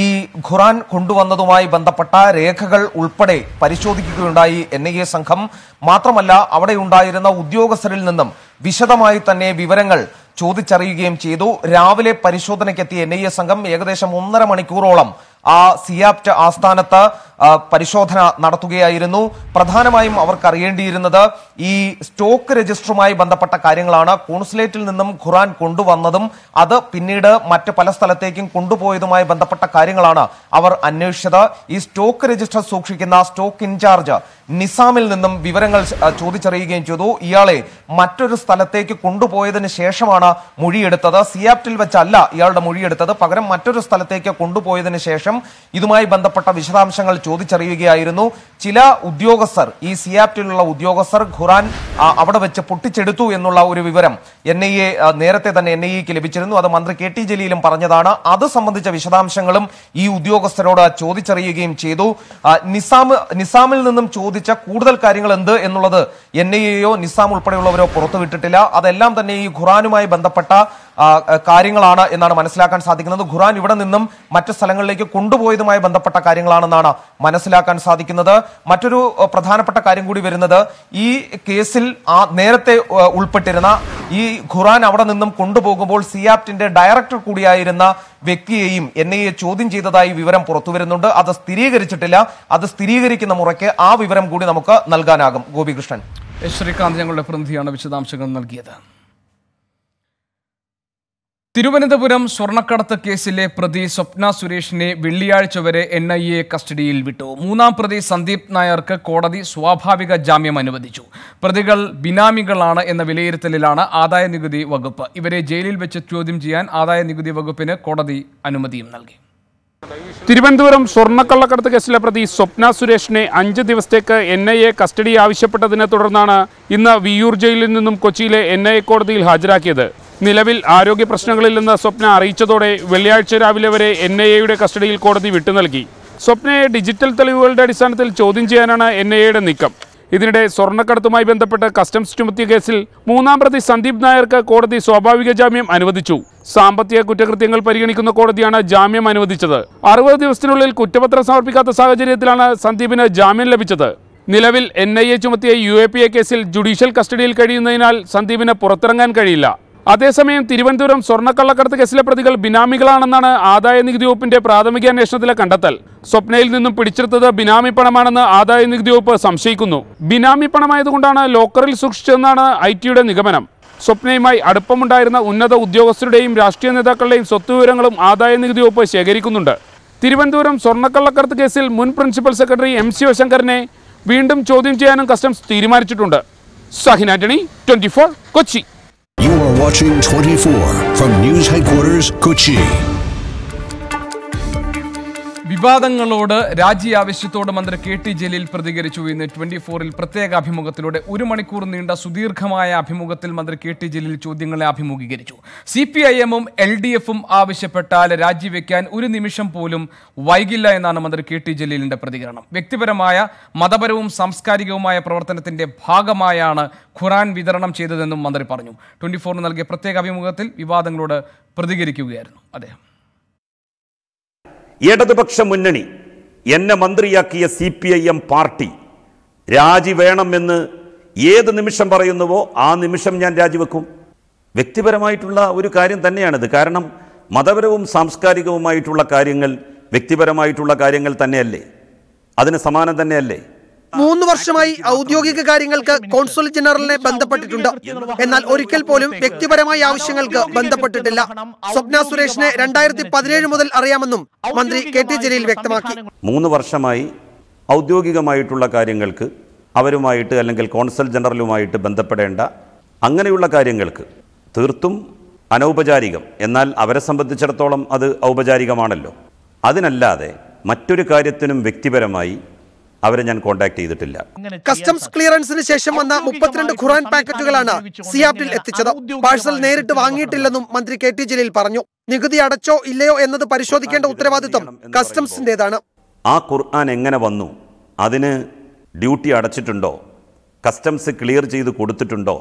ഈ ഖുറാൻ കൊണ്ടുവന്നതുമായി ബന്ധപ്പെട്ട രേഖകൾ ഉൾപ്പെടെ പരിശോധിക്കുകയുണ്ടായി എൻ ഐ എ സംഘം. മാത്രമല്ല അവിടെ ഉണ്ടായിരുന്ന ഉദ്യോഗസ്ഥരിൽ നിന്നും വിശദമായി തന്നെ വിവരങ്ങൾ ചോദിച്ചറിയുകയും ചെയ്തു. രാവിലെ പരിശോധനയ്ക്കെത്തിയ എൻ ഐ എ സംഘം ഏകദേശം ഒന്നര മണിക്കൂറോളം ആ സിയാപ്റ്റ് ആസ്ഥാനത്ത് പരിശോധന നടത്തുകയായിരുന്നു. പ്രധാനമായും അവർക്ക് അറിയേണ്ടിയിരുന്നത് ഈ സ്റ്റോക്ക് രജിസ്റ്ററുമായി ബന്ധപ്പെട്ട കാര്യങ്ങളാണ്. കോൺസുലേറ്റിൽ നിന്നും ഖുറാൻ കൊണ്ടുവന്നതും അത് പിന്നീട് മറ്റ് പല സ്ഥലത്തേക്കും കൊണ്ടുപോയതുമായി ബന്ധപ്പെട്ട കാര്യങ്ങളാണ് അവർ അന്വേഷിച്ചത്. ഈ സ്റ്റോക്ക് രജിസ്റ്റർ സൂക്ഷിക്കുന്ന സ്റ്റോക്ക് ഇൻചാർജ് നിസാമിൽ നിന്നും വിവരങ്ങൾ ചോദിച്ചറിയുകയും ചെയ്തു. ഇയാളെ മറ്റൊരു സ്ഥലത്തേക്ക് കൊണ്ടുപോയതിന് ശേഷമാണ് മൊഴിയെടുത്തത്. സിയാപ്റ്റിൽ വെച്ചല്ല ഇയാളുടെ മൊഴിയെടുത്തത്. പകരം മറ്റൊരു സ്ഥലത്തേക്ക് കൊണ്ടുപോയതിന് ശേഷം ശേഷം ഇതുമായി ബന്ധപ്പെട്ട വിശദാംശങ്ങൾ ചോദിച്ചറിയുകയായിരുന്നു. ചില ഉദ്യോഗസ്ഥർ ഈ സിയാപ്റ്റിലുള്ള ഉദ്യോഗസ്ഥർ ഖുറാൻ അവിടെ വെച്ച് പൊട്ടിച്ചെടുത്തു എന്നുള്ള ഒരു വിവരം എൻ ഐ എ നേരത്തെ തന്നെ എൻ ഐ എക്ക് ലഭിച്ചിരുന്നു. അത് മന്ത്രി കെ ടി ജലീലും പറഞ്ഞതാണ്. അത് സംബന്ധിച്ച വിശദാംശങ്ങളും ഈ ഉദ്യോഗസ്ഥരോട് ചോദിച്ചറിയുകയും ചെയ്തു. നിസാം നിസാമിൽ നിന്നും ചോദിച്ച കൂടുതൽ കാര്യങ്ങൾ എന്ത് എന്നുള്ളത് എൻ ഐ എയോ നിസാം ഉൾപ്പെടെയുള്ളവരോ പുറത്തുവിട്ടിട്ടില്ല. അതെല്ലാം തന്നെ ഈ ഖുറാനുമായി ബന്ധപ്പെട്ട കാര്യങ്ങളാണ് എന്നാണ് മനസ്സിലാക്കാൻ സാധിക്കുന്നത്. ഖുറാൻ ഇവിടെ നിന്നും മറ്റു സ്ഥലങ്ങളിലേക്ക് കൊണ്ടുപോയതുമായി ബന്ധപ്പെട്ട കാര്യങ്ങളാണെന്നാണ് മനസ്സിലാക്കാൻ സാധിക്കുന്നത്. മറ്റൊരു പ്രധാനപ്പെട്ട കാര്യം കൂടി വരുന്നത് ഈ കേസിൽ ആ നേരത്തെ ഉൾപ്പെട്ടിരുന്ന ഈ ഖുറാൻ അവിടെ നിന്നും കൊണ്ടുപോകുമ്പോൾ സിയാപ്റ്റിന്റെ ഡയറക്ടർ കൂടിയായിരുന്ന വ്യക്തിയെയും എൻ ഐ എ ചോദ്യം ചെയ്തതായി വിവരം പുറത്തുവരുന്നുണ്ട് അത് സ്ഥിരീകരിച്ചിട്ടില്ല. അത് സ്ഥിരീകരിക്കുന്ന മുറയ്ക്ക് ആ വിവരം കൂടി നമുക്ക് നൽകാനാകും. ഗോപികൃഷ്ണൻ. ശ്രീകാന്ത് ഞങ്ങളുടെ പ്രതിനിധിയാണ് വിശദാംശങ്ങൾ നൽകിയത്. തിരുവനന്തപുരം സ്വർണക്കടത്ത് കേസിലെ പ്രതി സ്വപ്ന സുരേഷിനെ വെള്ളിയാഴ്ച വരെ എൻ ഐ എ കസ്റ്റഡിയിൽ വിട്ടു. മൂന്നാം പ്രതി സന്ദീപ് നായർക്ക് കോടതി സ്വാഭാവിക ജാമ്യം അനുവദിച്ചു. പ്രതികൾ ബിനാമികളാണ് എന്ന വിലയിരുത്തലിലാണ് ആദായ നികുതി വകുപ്പ്. ഇവരെ ജയിലിൽ വെച്ച് ചോദ്യം ചെയ്യാൻ ആദായ നികുതി വകുപ്പിന് കോടതി അനുമതിയും നൽകി. തിരുവനന്തപുരം സ്വർണക്കള്ളക്കടത്ത് കേസിലെ പ്രതി സ്വപ്ന സുരേഷിനെ അഞ്ച് ദിവസത്തേക്ക് എൻ ഐ എ കസ്റ്റഡി ആവശ്യപ്പെട്ടതിനെ തുടർന്നാണ് ഇന്ന് വിയൂർ ജയിലിൽ നിന്നും കൊച്ചിയിലെ എൻ ഐ എ കോടതിയിൽ ഹാജരാക്കിയത്. നിലവിൽ ആരോഗ്യ പ്രശ്നങ്ങളില്ലെന്ന് സ്വപ്ന അറിയിച്ചതോടെ വെള്ളിയാഴ്ച രാവിലെ വരെ എൻ ഐ എയുടെ കസ്റ്റഡിയിൽ കോടതി വിട്ടു നൽകി സ്വപ്നയെ ഡിജിറ്റൽ തെളിവുകളുടെ അടിസ്ഥാനത്തിൽ ചോദ്യം ചെയ്യാനാണ് എൻ ഐ എയുടെ നീക്കം. ഇതിനിടെ സ്വർണക്കടത്തുമായി ബന്ധപ്പെട്ട കസ്റ്റംസ് ചുമത്തിയ കേസിൽ മൂന്നാം പ്രതി സന്ദീപ് നായർക്ക് കോടതി സ്വാഭാവിക ജാമ്യം അനുവദിച്ചു. സാമ്പത്തിക കുറ്റകൃത്യങ്ങൾ പരിഗണിക്കുന്ന കോടതിയാണ് ജാമ്യം അനുവദിച്ചത്. അറുപത് ദിവസത്തിനുള്ളിൽ കുറ്റപത്രം സമർപ്പിക്കാത്ത സാഹചര്യത്തിലാണ് സന്ദീപിന് ജാമ്യം ലഭിച്ചത്. നിലവിൽ എൻ ഐ എ ചുമത്തിയ യു എ പി എ കേസിൽ ജുഡീഷ്യൽ കസ്റ്റഡിയിൽ കഴിയുന്നതിനാൽ സന്ദീപിന് പുറത്തിറങ്ങാൻ കഴിയില്ല. അതേസമയം തിരുവനന്തപുരം സ്വർണക്കള്ളക്കടത്ത് കേസിലെ പ്രതികൾ ബിനാമികളാണെന്നാണ് ആദായ നികുതി വകുപ്പിന്റെ പ്രാഥമിക അന്വേഷണത്തിലെ കണ്ടെത്തൽ. സ്വപ്നയിൽ നിന്നും പിടിച്ചെടുത്തത് ബിനാമി പണമാണെന്ന് ആദായ നികുതി വകുപ്പ് സംശയിക്കുന്നു. ബിനാമി പണമായതുകൊണ്ടാണ് ലോക്കറിൽ സൂക്ഷിച്ചതെന്നാണ് ഐ ടിയുടെ നിഗമനം. സ്വപ്നയുമായി അടുപ്പമുണ്ടായിരുന്ന ഉന്നത ഉദ്യോഗസ്ഥരുടെയും രാഷ്ട്രീയ നേതാക്കളുടെയും സ്വത്തുവിവരങ്ങളും ആദായ നികുതി വകുപ്പ് ശേഖരിക്കുന്നുണ്ട്. തിരുവനന്തപുരം സ്വർണക്കള്ളക്കടത്ത് കേസിൽ മുൻ പ്രിൻസിപ്പൽ സെക്രട്ടറി എം ശിവശങ്കറിനെ വീണ്ടും ചോദ്യം ചെയ്യാനും കസ്റ്റംസ് തീരുമാനിച്ചിട്ടുണ്ട്. Sahin Antony twenty Kochi. You are watching 24 from News Headquarters, Kochi. വിവാദങ്ങളോട് രാജി ആവശ്യത്തോട് മന്ത്രി കെ ടി ജലീൽ പ്രതികരിച്ചു. ഇന്ന് ട്വന്റി ഫോറിൽ പ്രത്യേക അഭിമുഖത്തിലൂടെ ഒരു മണിക്കൂർ നീണ്ട സുദീർഘമായ അഭിമുഖത്തിൽ മന്ത്രി കെ ടി ജലീൽ ചോദ്യങ്ങളെ അഭിമുഖീകരിച്ചു. സി പി ഐ എമ്മും എൽ ഡി എഫും ആവശ്യപ്പെട്ടാൽ രാജിവെക്കാൻ ഒരു നിമിഷം പോലും വൈകില്ല എന്നാണ് മന്ത്രി കെ ടി ജലീലിന്റെ പ്രതികരണം. വ്യക്തിപരമായ മതപരവും സാംസ്കാരികവുമായ പ്രവർത്തനത്തിന്റെ ഭാഗമായാണ് ഖുറാൻ വിതരണം ചെയ്തതെന്നും മന്ത്രി പറഞ്ഞു. ട്വന്റി ഫോറിന് നൽകിയ പ്രത്യേക അഭിമുഖത്തിൽ വിവാദങ്ങളോട് പ്രതികരിക്കുകയായിരുന്നു അദ്ദേഹം. ഇടതുപക്ഷ മുന്നണി എന്നെ മന്ത്രിയാക്കിയ C P I M party രാജി വേണമെന്ന് ഏത് നിമിഷം പറയുന്നുവോ ആ നിമിഷം ഞാൻ രാജിവെക്കും. വ്യക്തിപരമായിട്ടുള്ള ഒരു കാര്യം തന്നെയാണിത്. കാരണം മതപരവും സാംസ്കാരികവുമായിട്ടുള്ള കാര്യങ്ങൾ വ്യക്തിപരമായിട്ടുള്ള കാര്യങ്ങൾ തന്നെയല്ലേ? അതിന് സമാനം തന്നെയല്ലേ? മൂന്ന് വർഷമായി ഔദ്യോഗിക കാര്യങ്ങൾക്ക് കോൺസുൽ ജനറലിനെ ബന്ധപ്പെട്ടിട്ടുണ്ട്. എന്നാൽ ഒരിക്കൽ പോലും വ്യക്തിപരമായ ആവശ്യങ്ങൾക്ക് ബന്ധപ്പെട്ടിട്ടില്ല. സ്വപ്ന സുരേഷിനെ രണ്ടായിരത്തി പതിനേഴ് മുതൽ അറിയാമെന്നും മന്ത്രി കെ ടി ജലീൽ വ്യക്തമാക്കി. മൂന്ന് വർഷമായി ഔദ്യോഗികമായിട്ടുള്ള കാര്യങ്ങൾക്ക് അവരുമായിട്ട് അല്ലെങ്കിൽ കോൺസൽ ജനറലുമായിട്ട് ബന്ധപ്പെടേണ്ട അങ്ങനെയുള്ള കാര്യങ്ങൾക്ക് തീർത്തും അനൗപചാരികം. എന്നാൽ അവരെ സംബന്ധിച്ചിടത്തോളം അത് ഔപചാരികമാണല്ലോ. അതിനല്ലാതെ മറ്റൊരു കാര്യത്തിനും വ്യക്തിപരമായി അവരെ ഞാൻ കോണ്ടാക്ട് ചെയ്തിട്ടില്ല. കസ്റ്റംസ് ക്ലിയറൻസിന് ശേഷം വന്ന മുപ്പത്തിരണ്ട് ഖുറാൻ പാക്കറ്റുകളാണ് സിയാപ്റ്റിൽ എത്തിച്ചത്. പാഴ്സൽ നേരിട്ട് വാങ്ങിയിട്ടില്ലെന്നും മന്ത്രി കെ ടി ജലീൽ പറഞ്ഞു. നികുതി അടച്ചോ ഇല്ലയോ എന്നത് പരിശോധിക്കേണ്ട ഉത്തരവാദിത്വം കസ്റ്റംസിന്റേതാണ്. ആ ഖുർആൻ എങ്ങനെ വന്നു? അതിന് ഡ്യൂട്ടി അടച്ചിട്ടുണ്ടോ? കസ്റ്റംസ് ക്ലിയർ ചെയ്ത് കൊടുത്തിട്ടുണ്ടോ?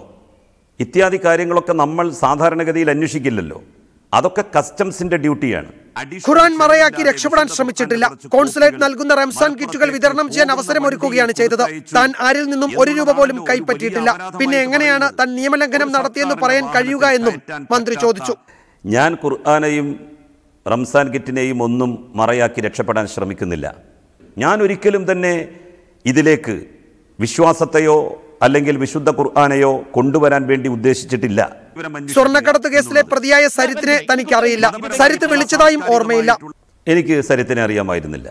ഇത്യാദി കാര്യങ്ങളൊക്കെ നമ്മൾ സാധാരണഗതിയിൽ അന്വേഷിക്കില്ലല്ലോ. അതൊക്കെ കസ്റ്റംസിന്റെ ഡ്യൂട്ടിയാണ്. ഖുറാൻ മറയാക്കി രക്ഷപ്പെടാൻ ശ്രമിച്ചിട്ടില്ല. കോൺസുലേറ്റ് നൽകുന്ന റംസാൻ കിറ്റുകൾ വിതരണം ചെയ്യാൻ അവസരമൊരുക്കുകയാണ് ചെയ്തത്. താൻ ആരിൽ നിന്നും ഒരു രൂപ പോലും കൈപ്പറ്റിയിട്ടില്ല. പിന്നെ എങ്ങനെയാണ് താൻ നിയമലംഘനം നടത്തിയെന്ന് പറയാൻ കഴിയുക എന്നും മന്ത്രി ചോദിച്ചു. ഞാൻ ഖുർആാനെയും റംസാൻ കിറ്റിനെയും ഒന്നും മറയാക്കി രക്ഷപ്പെടാൻ ശ്രമിക്കുന്നില്ല. ഞാൻ ഒരിക്കലും തന്നെ ഇതിലേക്ക് വിശ്വാസത്തെയോ അല്ലെങ്കിൽ വിശുദ്ധ ഖുർആാനെയോ കൊണ്ടുവരാൻ വേണ്ടി ഉദ്ദേശിച്ചിട്ടില്ല. സ്വർണക്കടത്ത് കേസിലെ പ്രതിയായ സരിത്തിനെ തനിക്ക് അറിയില്ല സരിത്ത് വിളിച്ചതായും ഓർമ്മയില്ല. എനിക്ക് സരിത്തിനെ അറിയാമായിരുന്നില്ല.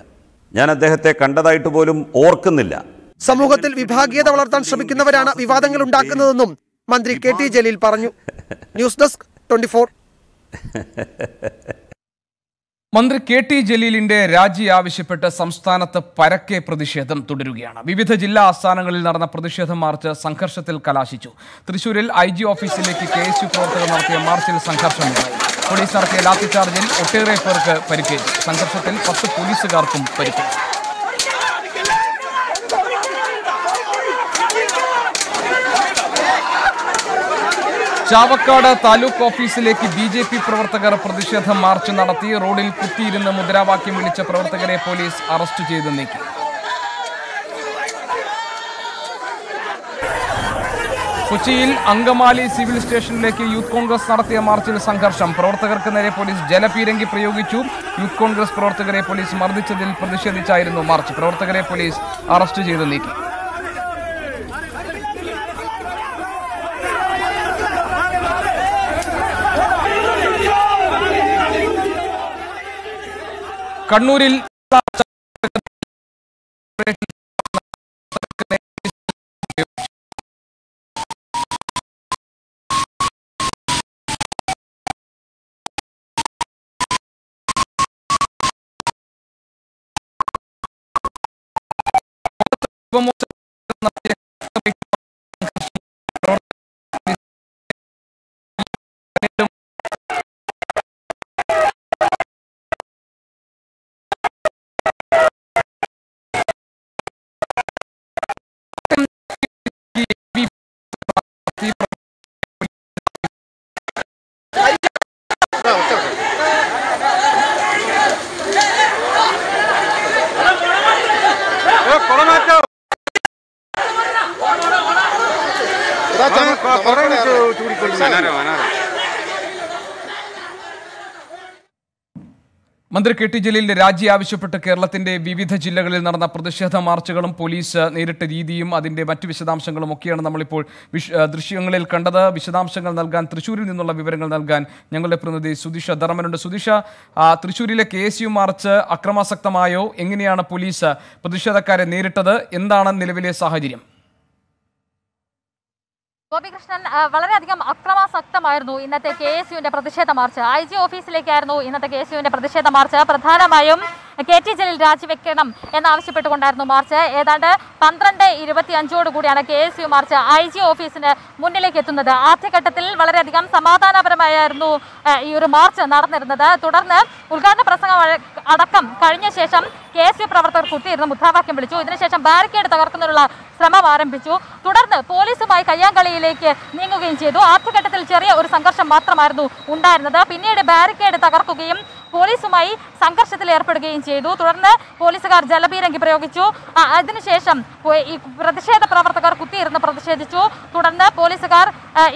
ഞാൻ അദ്ദേഹത്തെ കണ്ടതായിട്ട് പോലും ഓർക്കുന്നില്ല. സമൂഹത്തിൽ വിഭാഗീയത വളർത്താൻ ശ്രമിക്കുന്നവരാണ് വിവാദങ്ങൾ ഉണ്ടാക്കുന്നതെന്നും മന്ത്രി കെ ടി ജലീൽ പറഞ്ഞു. ന്യൂസ് ഡെസ്ക് ട്വന്റി മന്ത്രി കെ ടി ജലീലിന്റെ രാജി ആവശ്യപ്പെട്ട് സംസ്ഥാനത്ത് പരക്കെ പ്രതിഷേധം തുടരുകയാണ്. വിവിധ ജില്ലാ ആസ്ഥാനങ്ങളിൽ നടന്ന പ്രതിഷേധ മാർച്ച് സംഘർഷത്തിൽ കലാശിച്ചു. തൃശൂരിൽ ഐ ജി ഓഫീസിലേക്ക് കെ എസ് യു പ്രവർത്തകർ നടത്തിയ മാർച്ചിൽ സംഘർഷമുണ്ടായി. പോലീസ് നടത്തിയ ലാത്തിചാർജിൽ ഒട്ടേറെ പേർക്ക് പരിക്കേറ്റു. സംഘർഷത്തിൽ പത്ത് പോലീസുകാർക്കും പരിക്കേറ്റു. ചാവക്കാട് താലൂക്ക് ഓഫീസിലേക്ക് ബി ജെ പി പ്രവർത്തകർ പ്രതിഷേധ മാർച്ച് നടത്തി റോഡിൽ കുത്തിയിരുന്ന് മുദ്രാവാക്യം വിളിച്ച പ്രവർത്തകരെ പോലീസ് അറസ്റ്റ് ചെയ്ത് നീക്കി. കൊച്ചിയിൽ അങ്കമാലി സിവിൽ സ്റ്റേഷനിലേക്ക് യൂത്ത് കോൺഗ്രസ് നടത്തിയ മാർച്ചിൽ സംഘർഷം. പ്രവർത്തകർക്ക് നേരെ പോലീസ് ജലപീരങ്കി പ്രയോഗിച്ചു. യൂത്ത് കോൺഗ്രസ് പ്രവർത്തകരെ പോലീസ് മർദ്ദിച്ചതിൽ പ്രതിഷേധിച്ചായിരുന്നു മാർച്ച്. പ്രവർത്തകരെ പോലീസ് അറസ്റ്റ് ചെയ്ത് നീക്കി. കണ്ണൂരിൽ മന്ത്രി കെ ടി ജലീലിന്റെ രാജി ആവശ്യപ്പെട്ട് കേരളത്തിന്റെ വിവിധ ജില്ലകളിൽ നടന്ന പ്രതിഷേധ മാർച്ചുകളും പോലീസ് നേരിട്ട രീതിയും അതിന്റെ മറ്റു വിശദാംശങ്ങളും ഒക്കെയാണ് നമ്മളിപ്പോൾ ദൃശ്യങ്ങളിൽ കണ്ടത്. വിശദാംശങ്ങൾ നൽകാൻ തൃശ്ശൂരിൽ നിന്നുള്ള വിവരങ്ങൾ നൽകാൻ ഞങ്ങളുടെ പ്രതിനിധി സുദിഷ ധർമ്മനുണ്ട്. സുദിഷ ആ, തൃശ്ശൂരിലെ കെ എസ് മാർച്ച് അക്രമാസക്തമായോ? എങ്ങനെയാണ് പോലീസ് പ്രതിഷേധക്കാരെ നേരിട്ടത്? എന്താണ് നിലവിലെ സാഹചര്യം? ഗോപികൃഷ്ണൻ വളരെയധികം അക്രമാസക്തമായിരുന്നു ഇന്നത്തെ കെ എസ് യുവിന്റെ പ്രതിഷേധ മാർച്ച്. ഐ ജി ഓഫീസിലേക്കായിരുന്നു ഇന്നത്തെ കെ എസ് യുവിന്റെ പ്രതിഷേധ മാർച്ച്. പ്രധാനമായും കെ ടി ജലീൽ രാജിവെക്കണം എന്നാവശ്യപ്പെട്ടുകൊണ്ടായിരുന്നു മാർച്ച്. ഏതാണ്ട് പന്ത്രണ്ട് ഇരുപത്തി അഞ്ചോട് കൂടിയാണ് K S U march I G ഓഫീസിന് മുന്നിലേക്ക് എത്തുന്നത്. ആദ്യഘട്ടത്തിൽ വളരെയധികം സമാധാനപരമായിരുന്നു ഈ ഒരു മാർച്ച് നടന്നിരുന്നത്. തുടർന്ന് ഉദ്ഘാടന പ്രസംഗം അടക്കം കഴിഞ്ഞ ശേഷം കെ എസ് യു പ്രവർത്തകർ കുത്തിയിരുന്ന് മുദ്രാവാക്യം വിളിച്ചു. ഇതിനുശേഷം ബാരിക്കേഡ് തകർക്കുന്നതിനുള്ള ശ്രമം ആരംഭിച്ചു. തുടർന്ന് പോലീസുമായി കയ്യാങ്കളിയിലേക്ക് നീങ്ങുകയും ചെയ്തു. ആദ്യഘട്ടത്തിൽ ചെറിയ ഒരു സംഘർഷം മാത്രമായിരുന്നു ഉണ്ടായിരുന്നത്. പിന്നീട് ബാരിക്കേഡ് തകർക്കുകയും പോലീസുമായി സംഘർഷത്തിൽ ഏർപ്പെടുകയും ചെയ്തു. തുടർന്ന് പോലീസുകാർ ജലപീരങ്കി പ്രയോഗിച്ചു. അതിനുശേഷം ഈ പ്രതിഷേധ പ്രവർത്തകർ കുത്തിയിരുന്ന് പ്രതിഷേധിച്ചു. തുടർന്ന് പോലീസുകാർ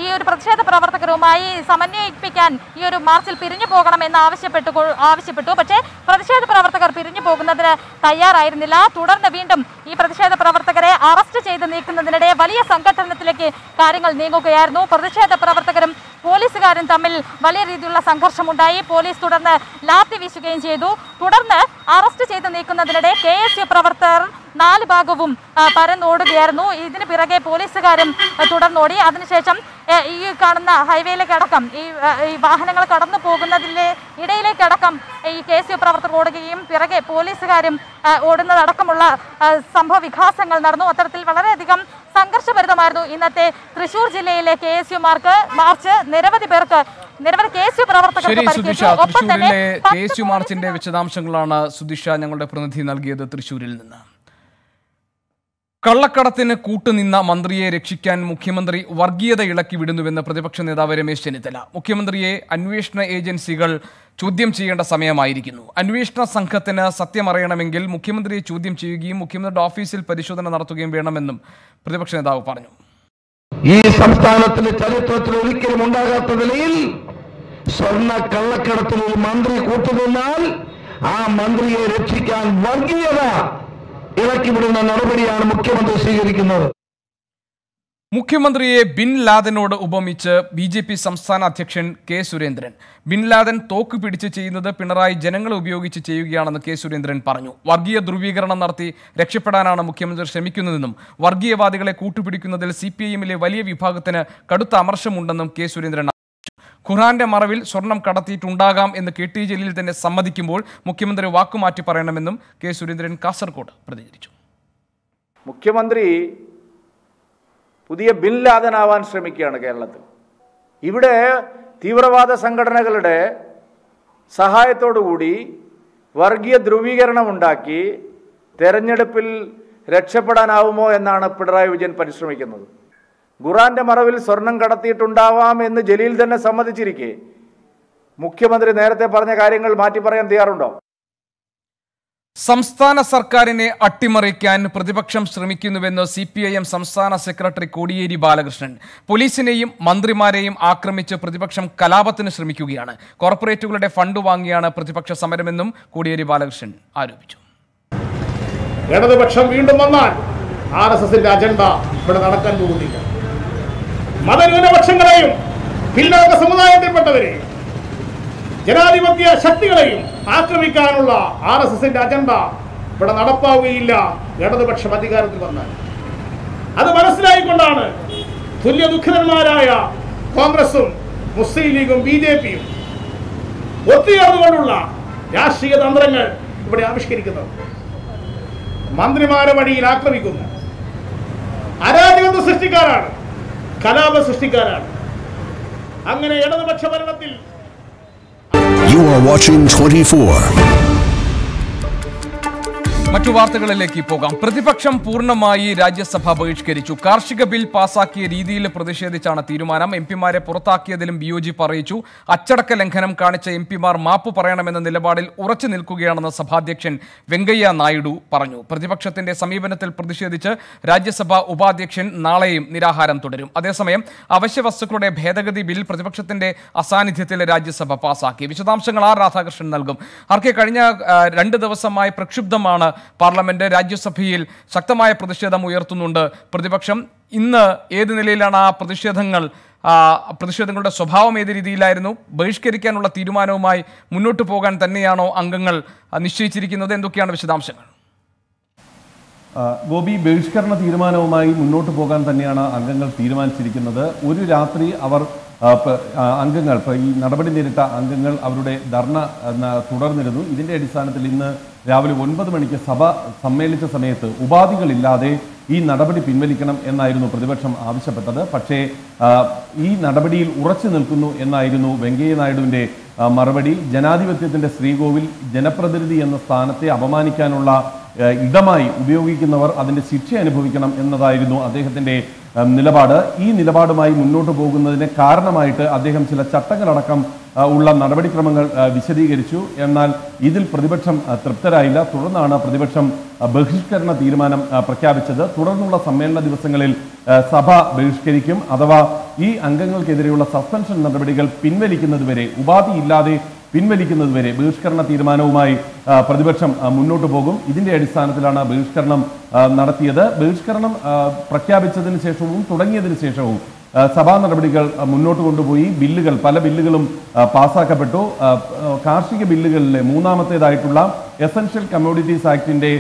ഈ ഒരു പ്രതിഷേധ പ്രവർത്തകരുമായി സമന്വയിപ്പിക്കാൻ ഈ ഒരു മാർച്ചിൽ പിരിഞ്ഞു പോകണമെന്ന് ആവശ്യപ്പെട്ടു ആവശ്യപ്പെട്ടു. പക്ഷേ പ്രതിഷേധ പ്രവർത്തകർ പിരിഞ്ഞു പോകുന്നതിന് തയ്യാറായിരുന്നില്ല. തുടർന്ന് വീണ്ടും ഈ പ്രതിഷേധ പ്രവർത്തകരെ അറസ്റ്റ് ചെയ്ത് നീക്കുന്നതിനിടെ വലിയ സംഘടനത്തിലേക്ക് കാര്യങ്ങൾ നീങ്ങുകയായിരുന്നു. പ്രതിഷേധ പ്രവർത്തകരും പോലീസുകാരും തമ്മിൽ വലിയ രീതിയിലുള്ള സംഘർഷമുണ്ടായി. പോലീസ് തുടർന്ന് ലാത്തി വീശുകയും ചെയ്തു. തുടർന്ന് അറസ്റ്റ് ചെയ്ത് നീക്കുന്നതിനിടെ കെ എസ് യു പ്രവർത്തകർ നാല് ഭാഗവും പരന്നോടുകയായിരുന്നു. ഇതിന് പിറകെ പോലീസുകാരും തുടർന്നോടി. അതിനുശേഷം ഈ കാണുന്ന ഹൈവേയിലേക്ക് അടക്കം ഈ വാഹനങ്ങൾ കടന്നു പോകുന്നതിലെ ഇടയിലേക്ക് അടക്കം ഈ കെ യു പ്രവർത്തകർ ഓടുകയും പിറകെ പോലീസുകാരും ഓടുന്നതടക്കമുള്ള സംഭവ വികാസങ്ങൾ നടന്നു. അത്തരത്തിൽ വളരെയധികം സംഘർഷഭരിതമായിരുന്നു. ഇന്നത്തെ തൃശൂർ ജില്ലയിലെ K S U mark march നിരവധി പേർക്ക് നിരവധി കെ എസ് യു പ്രവർത്തകർ പ്രവർത്തകർക്ക് ഒപ്പം തന്നെ തൃശ്ശൂരിലെ കെ എസ് യു മാർച്ചിന്റെ വിശദാംശങ്ങളാണ് സുദിഷ ഞങ്ങളുടെ പ്രതിനിധി നൽകിയത് തൃശൂരിൽ നിന്ന്. കള്ളക്കടത്തിന് കൂട്ടുനിന്ന മന്ത്രിയെ രക്ഷിക്കാൻ മുഖ്യമന്ത്രി വർഗീയത ഇളക്കി വിടുന്നുവെന്ന് പ്രതിപക്ഷ നേതാവ് രമേശ് ചെന്നിത്തല. മുഖ്യമന്ത്രിയെ അന്വേഷണ ഏജൻസികൾ ചോദ്യം ചെയ്യേണ്ട സമയമായിരിക്കുന്നു. അന്വേഷണ സംഘത്തിന് സത്യമറിയണമെങ്കിൽ മുഖ്യമന്ത്രിയെ ചോദ്യം ചെയ്യുകയും മുഖ്യമന്ത്രിയുടെ ഓഫീസിൽ പരിശോധന നടത്തുകയും വേണമെന്നും പ്രതിപക്ഷ നേതാവ് പറഞ്ഞു. ഈ സംസ്ഥാനത്തിന്റെ ചരിത്രത്തിൽ ഒരിക്കലും ഉണ്ടാകാത്ത നിലയിൽ സ്വർണ കള്ളക്കടത്തിൽ മന്ത്രി കൂട്ടുനിന്നാൽ ആ മന്ത്രിയെ രക്ഷിക്കാൻ വർഗീയത ഇളക്കിവിടുന്ന നടപടിയാണ് മുഖ്യമന്ത്രി സ്വീകരിക്കുന്നത്. മുഖ്യമന്ത്രിയെ ബിൻ ലാദനോട് ഉപമിച്ച് ബി ജെ പി സംസ്ഥാന അധ്യക്ഷൻ കെ സുരേന്ദ്രൻ. ബിൻ ലാദൻ തോക്ക് പിടിച്ച് ചെയ്യുന്നത് പിണറായി ജനങ്ങളെ ഉപയോഗിച്ച് ചെയ്യുകയാണെന്ന് കെ സുരേന്ദ്രൻ പറഞ്ഞു. വർഗീയ ധ്രുവീകരണം നടത്തി രക്ഷപ്പെടാനാണ് മുഖ്യമന്ത്രി ശ്രമിക്കുന്നതെന്നും വർഗീയവാദികളെ കൂട്ടുപിടിക്കുന്നതിൽ സി വലിയ വിഭാഗത്തിന് കടുത്ത അമർഷമുണ്ടെന്നും കെ സുരേന്ദ്രൻ ഖുറാന്റെ മറവിൽ സ്വർണം കടത്തിയിട്ടുണ്ടാകാം എന്ന് കെ ടി ജലീൽ തന്നെ സമ്മതിക്കുമ്പോൾ മുഖ്യമന്ത്രി വാക്കുമാറ്റി പറയണമെന്നും കെ സുരേന്ദ്രൻ കാസർകോട് പ്രതികരിച്ചു. മുഖ്യമന്ത്രി പുതിയ ബിൻ ലാദനാവാൻ ശ്രമിക്കുകയാണ് കേരളത്തിൽ. ഇവിടെ തീവ്രവാദ സംഘടനകളുടെ സഹായത്തോടുകൂടി വർഗീയ ധ്രുവീകരണം ഉണ്ടാക്കി തെരഞ്ഞെടുപ്പിൽ രക്ഷപ്പെടാനാവുമോ എന്നാണ് പിണറായി വിജയൻ പരിശ്രമിക്കുന്നത്. ഖുറാന്റെ മറവിൽ സ്വർണം കടത്തിയിട്ടുണ്ടാവാം എന്ന് ജലീൽ തന്നെ സമ്മതിച്ചിരിക്കെ. മുഖ്യമന്ത്രി നേരത്തെ പറഞ്ഞ കാര്യങ്ങൾ മാറ്റി പറയാൻ തയ്യാറുണ്ടോ? സംസ്ഥാന സർക്കാരിനെ അട്ടിമറിക്കാൻ പ്രതിപക്ഷം ശ്രമിക്കുന്നുവെന്ന് സി പി ഐ എം സംസ്ഥാന സെക്രട്ടറി കോടിയേരി ബാലകൃഷ്ണൻ. പോലീസിനെയും മന്ത്രിമാരെയും ആക്രമിച്ച് പ്രതിപക്ഷം കലാപത്തിന് ശ്രമിക്കുകയാണ്. കോർപ്പറേറ്റുകളുടെ ഫണ്ട് വാങ്ങിയാണ് പ്രതിപക്ഷ സമരമെന്നും കോടിയേരി ബാലകൃഷ്ണൻ ആരോപിച്ചു. ഇടതുപക്ഷം വീണ്ടും വന്നാൽ ആർ എസ് എസിന്റെ അജണ്ട ഇവിടെ നടക്കാൻ പോകുന്നില്ല. മതന്യൂനപക്ഷങ്ങളെയും പിന്നോക്ക സമുദായത്തിൽപ്പെട്ടവരെയും ജനാധിപത്യ ശക്തികളെയും ആക്രമിക്കാനുള്ള ആർ എസ് എസിന്റെ അജണ്ട ഇവിടെ നടപ്പാവുകയില്ല ഇടതുപക്ഷം അധികാരത്തിൽ വന്നാൽ. അത് മനസ്സിലായിക്കൊണ്ടാണ് തുല്യ ദുഃഖിതന്മാരായ കോൺഗ്രസും മുസ്ലിം ലീഗും ബി ജെ പിയും ഒത്തുചേർന്നുകൊണ്ടുള്ള രാഷ്ട്രീയ തന്ത്രങ്ങൾ ഇവിടെ ആവിഷ്കരിക്കുന്നത്. മന്ത്രിമാരെ വഴിയിൽ ആക്രമിക്കുന്നു. അരാജകത്വ സൃഷ്ടിക്കാരാണ് കലാപ സൃഷ്ടിക്കാരാണ് അങ്ങനെ ഇടതുപക്ഷ ഭരണത്തിൽ You are watching 24. മറ്റു വാർത്തകളിലേക്ക് പോകാം. പ്രതിപക്ഷം പൂർണമായി രാജ്യസഭ ബഹിഷ്കരിച്ചു. കാർഷിക ബിൽ പാസാക്കിയ രീതിയിൽ പ്രതിഷേധിച്ചാണ് തീരുമാനം. എം പിമാരെ പുറത്താക്കിയതിലും വിയോജിപ്പ് അറിയിച്ചു അച്ചടക്ക ലംഘനം കാണിച്ച എം പിമാർ മാപ്പ് പറയണമെന്ന നിലപാടിൽ ഉറച്ചു നിൽക്കുകയാണെന്ന് സഭാധ്യക്ഷൻ വെങ്കയ്യ നായിഡു പറഞ്ഞു. പ്രതിപക്ഷത്തിന്റെ സമീപനത്തിൽ പ്രതിഷേധിച്ച് രാജ്യസഭ ഉപാധ്യക്ഷൻ നാളെയും നിരാഹാരം തുടരും. അതേസമയം അവശ്യ വസ്തുക്കളുടെ ഭേദഗതി ബിൽ പ്രതിപക്ഷത്തിന്റെ അസാന്നിധ്യത്തിൽ രാജ്യസഭ പാസാക്കി. വിശദാംശങ്ങൾ ആർ രാധാകൃഷ്ണൻ നൽകും. ആർക്കെ കഴിഞ്ഞ രണ്ട് ദിവസമായി പ്രക്ഷുബ്ധമാണ് പാർലമെന്റ് രാജ്യസഭയിൽ ശക്തമായ പ്രതിഷേധം ഉയർത്തുന്നുണ്ട്. പ്രതിപക്ഷം ഇന്ന് ഏത് നിലയിലാണ് ആ പ്രതിഷേധങ്ങൾ പ്രതിഷേധങ്ങളുടെ സ്വഭാവം ഏത് രീതിയിലായിരുന്നു? ബഹിഷ്കരിക്കാനുള്ള തീരുമാനവുമായി മുന്നോട്ട് പോകാൻ തന്നെയാണോ അംഗങ്ങൾ നിശ്ചയിച്ചിരിക്കുന്നത്? എന്തൊക്കെയാണ് വിശദാംശങ്ങൾ? ഗോപി ബഹിഷ്കരണ തീരുമാനവുമായി മുന്നോട്ട് പോകാൻ തന്നെയാണ് അംഗങ്ങൾ തീരുമാനിച്ചിരിക്കുന്നത്. ഒരു രാത്രി അവർ അംഗങ്ങൾ ഈ നടപടി നേരിട്ട അംഗങ്ങൾ അവരുടെ ധർണ തുടർന്നിരുന്നു. ഇതിന്റെ അടിസ്ഥാനത്തിൽ ഇന്ന് രാവിലെ ഒൻപത് മണിക്ക് സഭ സമ്മേളിച്ച സമയത്ത് ഉപാധികളില്ലാതെ ഈ നടപടി പിൻവലിക്കണം എന്നായിരുന്നു പ്രതിപക്ഷം ആവശ്യപ്പെട്ടത്. പക്ഷേ ഈ നടപടിയിൽ ഉറച്ചു നിൽക്കുന്നു എന്നായിരുന്നു വെങ്കയ്യ നായിഡുവിന്റെ മറുപടി. ജനാധിപത്യത്തിന്റെ ശ്രീകോവിൽ ജനപ്രതിനിധി എന്ന സ്ഥാനത്തെ അപമാനിക്കാനുള്ള ഇടമായി ഉപയോഗിക്കുന്നവർ അതിന്റെ ശിക്ഷ അനുഭവിക്കണം എന്നതായിരുന്നു അദ്ദേഹത്തിന്റെ നിലപാട്. ഈ നിലപാടുമായി മുന്നോട്ട് പോകുന്നതിന് കാരണമായിട്ട് അദ്ദേഹം ചില ചട്ടങ്ങളടക്കം ഉള്ള നടപടിക്രമങ്ങൾ വിശദീകരിച്ചു. എന്നാൽ ഇതിൽ പ്രതിപക്ഷം തൃപ്തരായില്ല. തുടർന്നാണ് പ്രതിപക്ഷം ബഹിഷ്കരണ തീരുമാനം പ്രഖ്യാപിച്ചത്. തുടർന്നുള്ള സമ്മേളന ദിവസങ്ങളിൽ സഭ ബഹിഷ്കരിക്കും. അഥവാ ഈ അംഗങ്ങൾക്കെതിരെയുള്ള സസ്പെൻഷൻ നടപടികൾ പിൻവലിക്കുന്നതുവരെ ഉപാധിയില്ലാതെ പിൻവലിക്കുന്നതുവരെ ബഹിഷ്കരണ തീരുമാനവുമായി പ്രതിപക്ഷം മുന്നോട്ട് പോകും. ഇതിന്റെ അടിസ്ഥാനത്തിലാണ് ബഹിഷ്കരണം നടത്തിയത്. ബഹിഷ്കരണം പ്രഖ്യാപിച്ചതിന് ശേഷവും തുടങ്ങിയതിന് ശേഷവും സഭാ നടപടികൾ മുന്നോട്ട് കൊണ്ടുപോയി. ബില്ലുകൾ പല ബില്ലുകളും ആ, കാർഷിക ബില്ലുകളിലെ മൂന്നാമത്തേതായിട്ടുള്ള എസൻഷ്യൽ കമ്മോഡിറ്റീസ് ആക്ടിന്റെ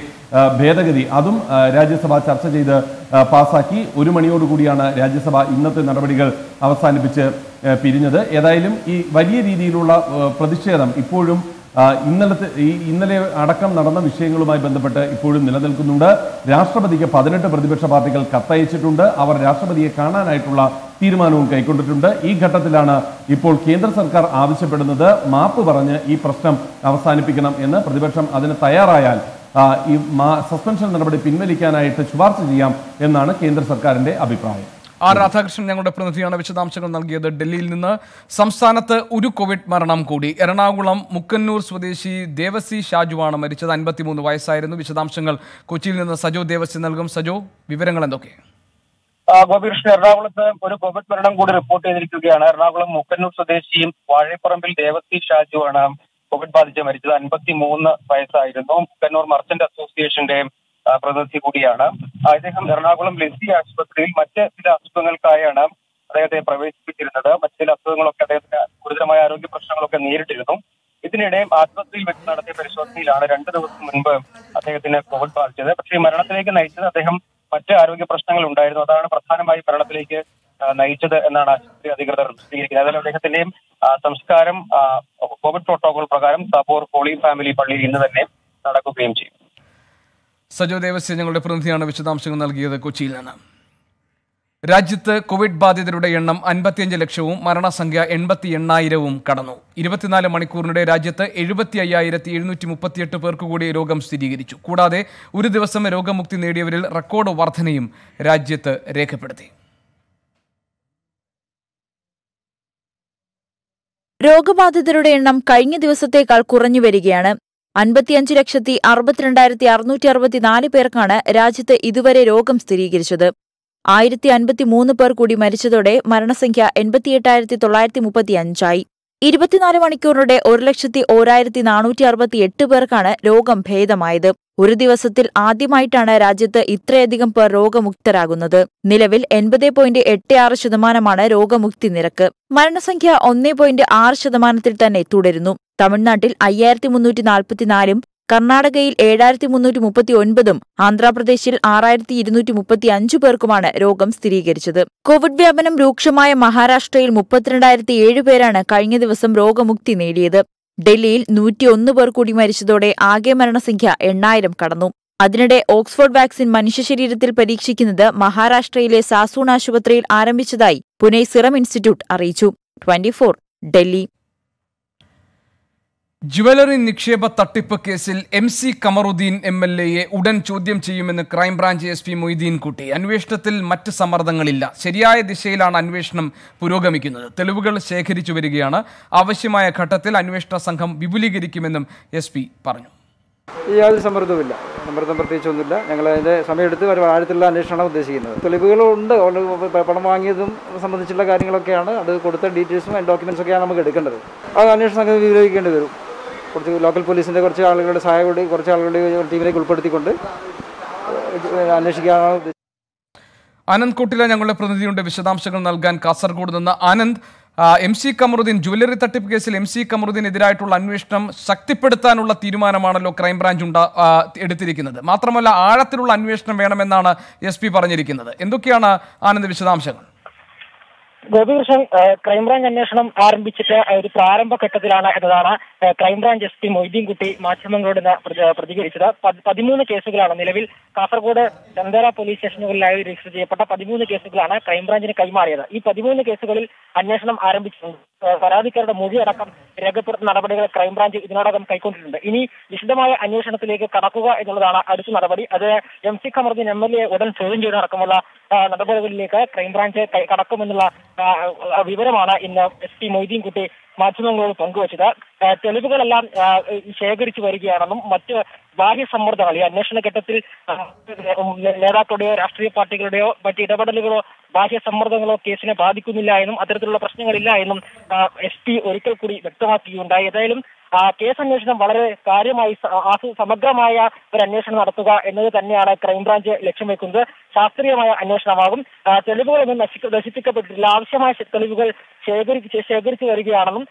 ഭേദഗതി. അതും രാജ്യസഭ ചർച്ച ചെയ്ത് പാസാക്കി. ഒരു മണിയോടുകൂടിയാണ് രാജ്യസഭ ഇന്നത്തെ നടപടികൾ അവസാനിപ്പിച്ച് പിരിഞ്ഞത്. ഏതായാലും ഈ വലിയ രീതിയിലുള്ള പ്രതിഷേധം ഇപ്പോഴും ഇന്നലത്തെ ഈ ഇന്നലെ അടക്കം നടന്ന വിഷയങ്ങളുമായി ബന്ധപ്പെട്ട് ഇപ്പോഴും നിലനിൽക്കുന്നുണ്ട്. രാഷ്ട്രപതിക്ക് പതിനെട്ട് പ്രതിപക്ഷ പാർട്ടികൾ കത്തയച്ചിട്ടുണ്ട്. അവർ രാഷ്ട്രപതിയെ കാണാനായിട്ടുള്ള തീരുമാനവും കൈക്കൊണ്ടിട്ടുണ്ട്. ഈ ഘട്ടത്തിലാണ് ഇപ്പോൾ കേന്ദ്ര സർക്കാർ ആവശ്യപ്പെടുന്നത്. മാപ്പ് പറഞ്ഞ് ഈ പ്രശ്നം അവസാനിപ്പിക്കണം എന്ന്. പ്രതിപക്ഷം അതിന് തയ്യാറായാൽ ഈ മാ- സസ്പെൻഷൻ നടപടി പിൻവലിക്കാനായിട്ട് ശുപാർശ ചെയ്യാം എന്നാണ് കേന്ദ്ര സർക്കാരിന്റെ അഭിപ്രായം. ആർ രാധാകൃഷ്ണൻ ഞങ്ങളുടെ പ്രതിനിധിയാണ് വിശദാംശങ്ങൾ നൽകിയത്. ഡൽഹിയിൽ നിന്ന് സംസ്ഥാനത്ത് ഒരു കോവിഡ് മരണം കൂടി. എറണാകുളം മുക്കന്നൂർ സ്വദേശി ദേവസി ഷാജുവാണ് മരിച്ചത്. അൻപത്തിമൂന്ന് വയസ്സായിരുന്നു. വിശദാംശങ്ങൾ കൊച്ചിയിൽ നിന്ന് സജോ ദേവസി നൽകും. സജോ വിവരങ്ങൾ എന്തൊക്കെ? ഗോപികൃഷ്ണൻ എറണാകുളത്ത് ഒരു കോവിഡ് മരണം കൂടി റിപ്പോർട്ട് ചെയ്തിരിക്കുകയാണ്. എറണാകുളം മുക്കന്നൂർ സ്വദേശിയും വാഴപ്പറമ്പിൽ ദേവസി ഷാജുവാണ് കോവിഡ് ബാധിച്ച് മരിച്ചത് അൻപത്തി മൂന്ന് വയസ്സായിരുന്നു. കണ്ണൂർ മർച്ചന്റ് അസോസിയേഷന്റെ പ്രതിനിധി കൂടിയാണ്. അദ്ദേഹം എറണാകുളം ലെസി ആശുപത്രിയിൽ മറ്റ് ചില അസുഖങ്ങൾക്കായാണ് അദ്ദേഹത്തെ പ്രവേശിപ്പിച്ചിരുന്നത്. മറ്റ് ചില അസുഖങ്ങളൊക്കെ അദ്ദേഹത്തിന് ഗുരുതരമായ ആരോഗ്യ പ്രശ്നങ്ങളൊക്കെ നേരിട്ടിരുന്നു. ഇതിനിടെ ആശുപത്രിയിൽ വെച്ച് നടത്തിയ പരിശോധനയിലാണ് രണ്ട് ദിവസം മുൻപ് അദ്ദേഹത്തിന് കോവിഡ് ബാധിച്ചത്. പക്ഷേ മരണത്തിലേക്ക് നയിച്ചത് അദ്ദേഹം മറ്റ് ആരോഗ്യ പ്രശ്നങ്ങൾ ഉണ്ടായിരുന്നു. അതാണ് പ്രധാനമായി മരണത്തിലേക്ക് നയിച്ചത് എന്നാണ് ആശുപത്രി അധികൃതർ വിശദീകരിക്കുന്നത്. അതിൽ അദ്ദേഹത്തിന്റെയും സംസ്കാരം കോവിഡ് പ്രോട്ടോകോൾ പ്രകാരം സബോർ ഹോളി ഫാമിലി പള്ളിയിൽ ഇന്ന് തന്നെ നടക്കുകയും ചെയ്യും. സജോ ദേവസ്യ ഞങ്ങളുടെ പ്രതിനിധിയാണ് വിശദാംശങ്ങൾ നൽകിയത് കൊച്ചിയിൽ നിന്ന്. രാജ്യത്ത് കോവിഡ് ബാധിതരുടെ എണ്ണം അൻപത്തിയഞ്ച് ലക്ഷവും മരണസംഖ്യ എൺപത്തി എണ്ണായിരവും കടന്നു. ഇരുപത്തിനാല് മണിക്കൂറിനിടെ രാജ്യത്ത് എഴുപത്തി അയ്യായിരത്തി എഴുന്നൂറ്റി മുപ്പത്തിയെട്ട് പേർക്ക് കൂടി രോഗം സ്ഥിരീകരിച്ചു. കൂടാതെ ഒരു ദിവസം രോഗമുക്തി നേടിയവരിൽ റെക്കോർഡ് വർധനയും രാജ്യത്ത് രേഖപ്പെടുത്തി. രോഗബാധിതരുടെ എണ്ണം കഴിഞ്ഞ ദിവസത്തേക്കാൾ കുറഞ്ഞു വരികയാണ്. അൻപത്തിയഞ്ച് ലക്ഷത്തി അറുപത്തിരണ്ടായിരത്തി അറുന്നൂറ്റി അറുപത്തിനാല് പേർക്കാണ് രാജ്യത്ത് ഇതുവരെ രോഗം സ്ഥിരീകരിച്ചത്. ആയിരത്തി അൻപത്തിമൂന്ന് പേർ കൂടി മരിച്ചതോടെ മരണസംഖ്യ എൺപത്തിയെട്ടായിരത്തി തൊള്ളായിരത്തി മുപ്പത്തിയഞ്ചായി. ഇരുപത്തിനാല് മണിക്കൂറിനിടെ ഒരു ലക്ഷത്തി ഓരായിരത്തി നാനൂറ്റി അറുപത്തി എട്ട് പേർക്കാണ് രോഗം ഭേദമായത്. ഒരു ദിവസത്തിൽ ആദ്യമായിട്ടാണ് രാജ്യത്ത് ഇത്രയധികം പേർ രോഗമുക്തരാകുന്നത്. നിലവിൽ എൺപത് പോയിന്റ് എട്ട് ആറ് ശതമാനമാണ് രോഗമുക്തി നിരക്ക്. മരണസംഖ്യ ഒന്നേ പോയിന്റ് ആറ് ശതമാനത്തിൽ തന്നെ തുടരുന്നു. തമിഴ്നാട്ടിൽ അയ്യായിരത്തി മുന്നൂറ്റി നാൽപ്പത്തിനാലും കർണാടകയിൽ ഏഴായിരത്തി മുന്നൂറ്റി മുപ്പത്തി ഒൻപതും ആന്ധ്രാപ്രദേശിൽ ആറായിരത്തി ഇരുന്നൂറ്റി മുപ്പത്തി അഞ്ചു പേർക്കുമാണ് രോഗം സ്ഥിരീകരിച്ചത്. കോവിഡ് വ്യാപനം രൂക്ഷമായ മഹാരാഷ്ട്രയിൽ മുപ്പത്തിരണ്ടായിരത്തി ഏഴ് പേരാണ് കഴിഞ്ഞ ദിവസം രോഗമുക്തി നേടിയത്. ഡൽഹിയിൽ നൂറ്റിയൊന്ന് പേർ കൂടി മരിച്ചതോടെ ആകെ മരണസംഖ്യ എണ്ണായിരം കടന്നു. അതിനിടെ ഓക്സ്ഫോർഡ് വാക്സിൻ മനുഷ്യശരീരത്തിൽ പരീക്ഷിക്കുന്നത് മഹാരാഷ്ട്രയിലെ സാസൂൺ ആശുപത്രിയിൽ ആരംഭിച്ചതായി പുനെ സിറം ഇൻസ്റ്റിറ്റ്യൂട്ട് അറിയിച്ചു. ട്വന്റി ഡൽഹി. ജുവലറി നിക്ഷേപ തട്ടിപ്പ് കേസിൽ M C Kamaruddin M L എയെ ഉടൻ ചോദ്യം ചെയ്യുമെന്ന് ക്രൈംബ്രാഞ്ച് എസ് പി മൊയ്തീൻ കുട്ടി അന്വേഷണത്തിൽ മറ്റ് സമ്മർദ്ദങ്ങളില്ല. ശരിയായ ദിശയിലാണ് അന്വേഷണം പുരോഗമിക്കുന്നത്. തെളിവുകൾ ശേഖരിച്ചു വരികയാണ്. ആവശ്യമായ ഘട്ടത്തിൽ അന്വേഷണ സംഘം വിപുലീകരിക്കുമെന്നും എസ് പി പറഞ്ഞു. യാതൊരു സമ്മർദ്ദവുമില്ല. സമ്മർദ്ദം പ്രത്യേകിച്ചൊന്നുമില്ല. ഞങ്ങൾ അതിന്റെ സമയമെടുത്ത് ഒരു ആഴത്തിലുള്ള അന്വേഷണമാണ് ഉദ്ദേശിക്കുന്നത്. തെളിവുകളുണ്ട്. പണം വാങ്ങിയതും സംബന്ധിച്ചുള്ള കാര്യങ്ങളൊക്കെയാണ്. അത് കൊടുത്ത ഡീറ്റെയിൽസും ആൻഡ് ഡോക്യുമെന്റ്സ് ഒക്കെയാണ് നമുക്ക് എടുക്കേണ്ടത്. അത് അന്വേഷണ സംഘം വിനിയോഗിക്കേണ്ടി വരും. കുറച്ച് ലോക്കൽ പോലീസിന്റെ കുറച്ച് ആളുകളുടെ സഹായം കൂടി കുറച്ച് ആളുകളുടെ ടീമിലേക്ക് ഉൾപ്പെടുത്തിക്കൊണ്ട് അന്വേഷിക്കാനാണ് ആനന്ദ് കോട്ടില ഞങ്ങളുടെ പ്രതിനിധിയുടെ വിശദാംശങ്ങൾ നൽകാൻ കാസർഗോഡ് നിന്ന് Anand. M C Kamaruddin jewellery തട്ടിപ്പ് കേസിൽ എം സി കമറുദ്ദീനെതിരായിട്ടുള്ള അന്വേഷണം ശക്തിപ്പെടുത്താനുള്ള തീരുമാനമാണല്ലോ ക്രൈംബ്രാഞ്ച് ഉണ്ടാ എടുത്തിരിക്കുന്നത്. മാത്രമല്ല ആഴത്തിലുള്ള അന്വേഷണം വേണമെന്നാണ് എസ് പറഞ്ഞിരിക്കുന്നത്. എന്തൊക്കെയാണ് ആനന്ദ് വിശദാംശങ്ങൾ? ഗോപികൃഷ്ണൻ ക്രൈംബ്രാഞ്ച് അന്വേഷണം ആരംഭിച്ചിട്ട് ഒരു പ്രാരംഭ ഘട്ടത്തിലാണ് എന്നതാണ് ക്രൈംബ്രാഞ്ച് എസ് പി മൊയ്തീൻകുട്ടി മാധ്യമങ്ങളോട് പ്രതികരിച്ചത്. പതിമൂന്ന് കേസുകളാണ് നിലവിൽ കാസർഗോഡ് ചന്ദേര പോലീസ് സ്റ്റേഷനുകളിലായി രജിസ്റ്റർ ചെയ്യപ്പെട്ട പതിമൂന്ന് കേസുകളാണ് ക്രൈംബ്രാഞ്ചിന് കൈമാറിയത്. ഈ പതിമൂന്ന് കേസുകളിൽ അന്വേഷണം ആരംഭിച്ചിട്ടുണ്ട്. പരാതിക്കാരുടെ മൊഴി അടക്കം രേഖപ്പെടുത്തുന്ന നടപടികൾ ക്രൈംബ്രാഞ്ച് ഇതിനോടകം കൈക്കൊണ്ടിട്ടുണ്ട്. ഇനി വിശദമായ അന്വേഷണത്തിലേക്ക് കടക്കുക എന്നുള്ളതാണ് അടുത്ത നടപടി. അത് M C Kamaruddin M L A ഉടൻ ചോദ്യം ചെയ്ത് അടക്കമുള്ള നടപടികളിലേക്ക് ക്രൈംബ്രാഞ്ച് കടക്കുമെന്നുള്ള വിവരമാണ് ഇന്ന് എസ് പി മൊയ്തീൻകുട്ടി മാധ്യമങ്ങളോട് പങ്കുവച്ചത്. തെളിവുകളെല്ലാം ശേഖരിച്ചു വരികയാണെന്നും മറ്റ് ബാഹ്യ സമ്മർദ്ദങ്ങൾ ഈ അന്വേഷണ ഘട്ടത്തിൽ നേതാക്കളുടെയോ രാഷ്ട്രീയ പാർട്ടികളുടെയോ മറ്റ് ഇടപെടലുകളോ ബാഹ്യ സമ്മർദ്ദങ്ങളോ കേസിനെ ബാധിക്കുന്നില്ല എന്നും അത്തരത്തിലുള്ള പ്രശ്നങ്ങളില്ല എന്നും എസ് പി ഒരിക്കൽ കൂടി വ്യക്തമാക്കുകയുണ്ടായി. ഏതായാലും കേസ് അന്വേഷണം വളരെ കാര്യമായി സമഗ്രമായ ഒരു അന്വേഷണം നടത്തുക എന്നത് തന്നെയാണ് ക്രൈംബ്രാഞ്ച് ലക്ഷ്യം വെക്കുന്നത്. ശാസ്ത്രീയമായ അന്വേഷണമാകും. തെളിവുകളൊന്നും നശിപ്പിക്കപ്പെട്ടിട്ടില്ല. ആവശ്യമായ തെളിവുകൾ ശേഖരിച്ച് ശേഖരിച്ചു വരികയാണെന്നും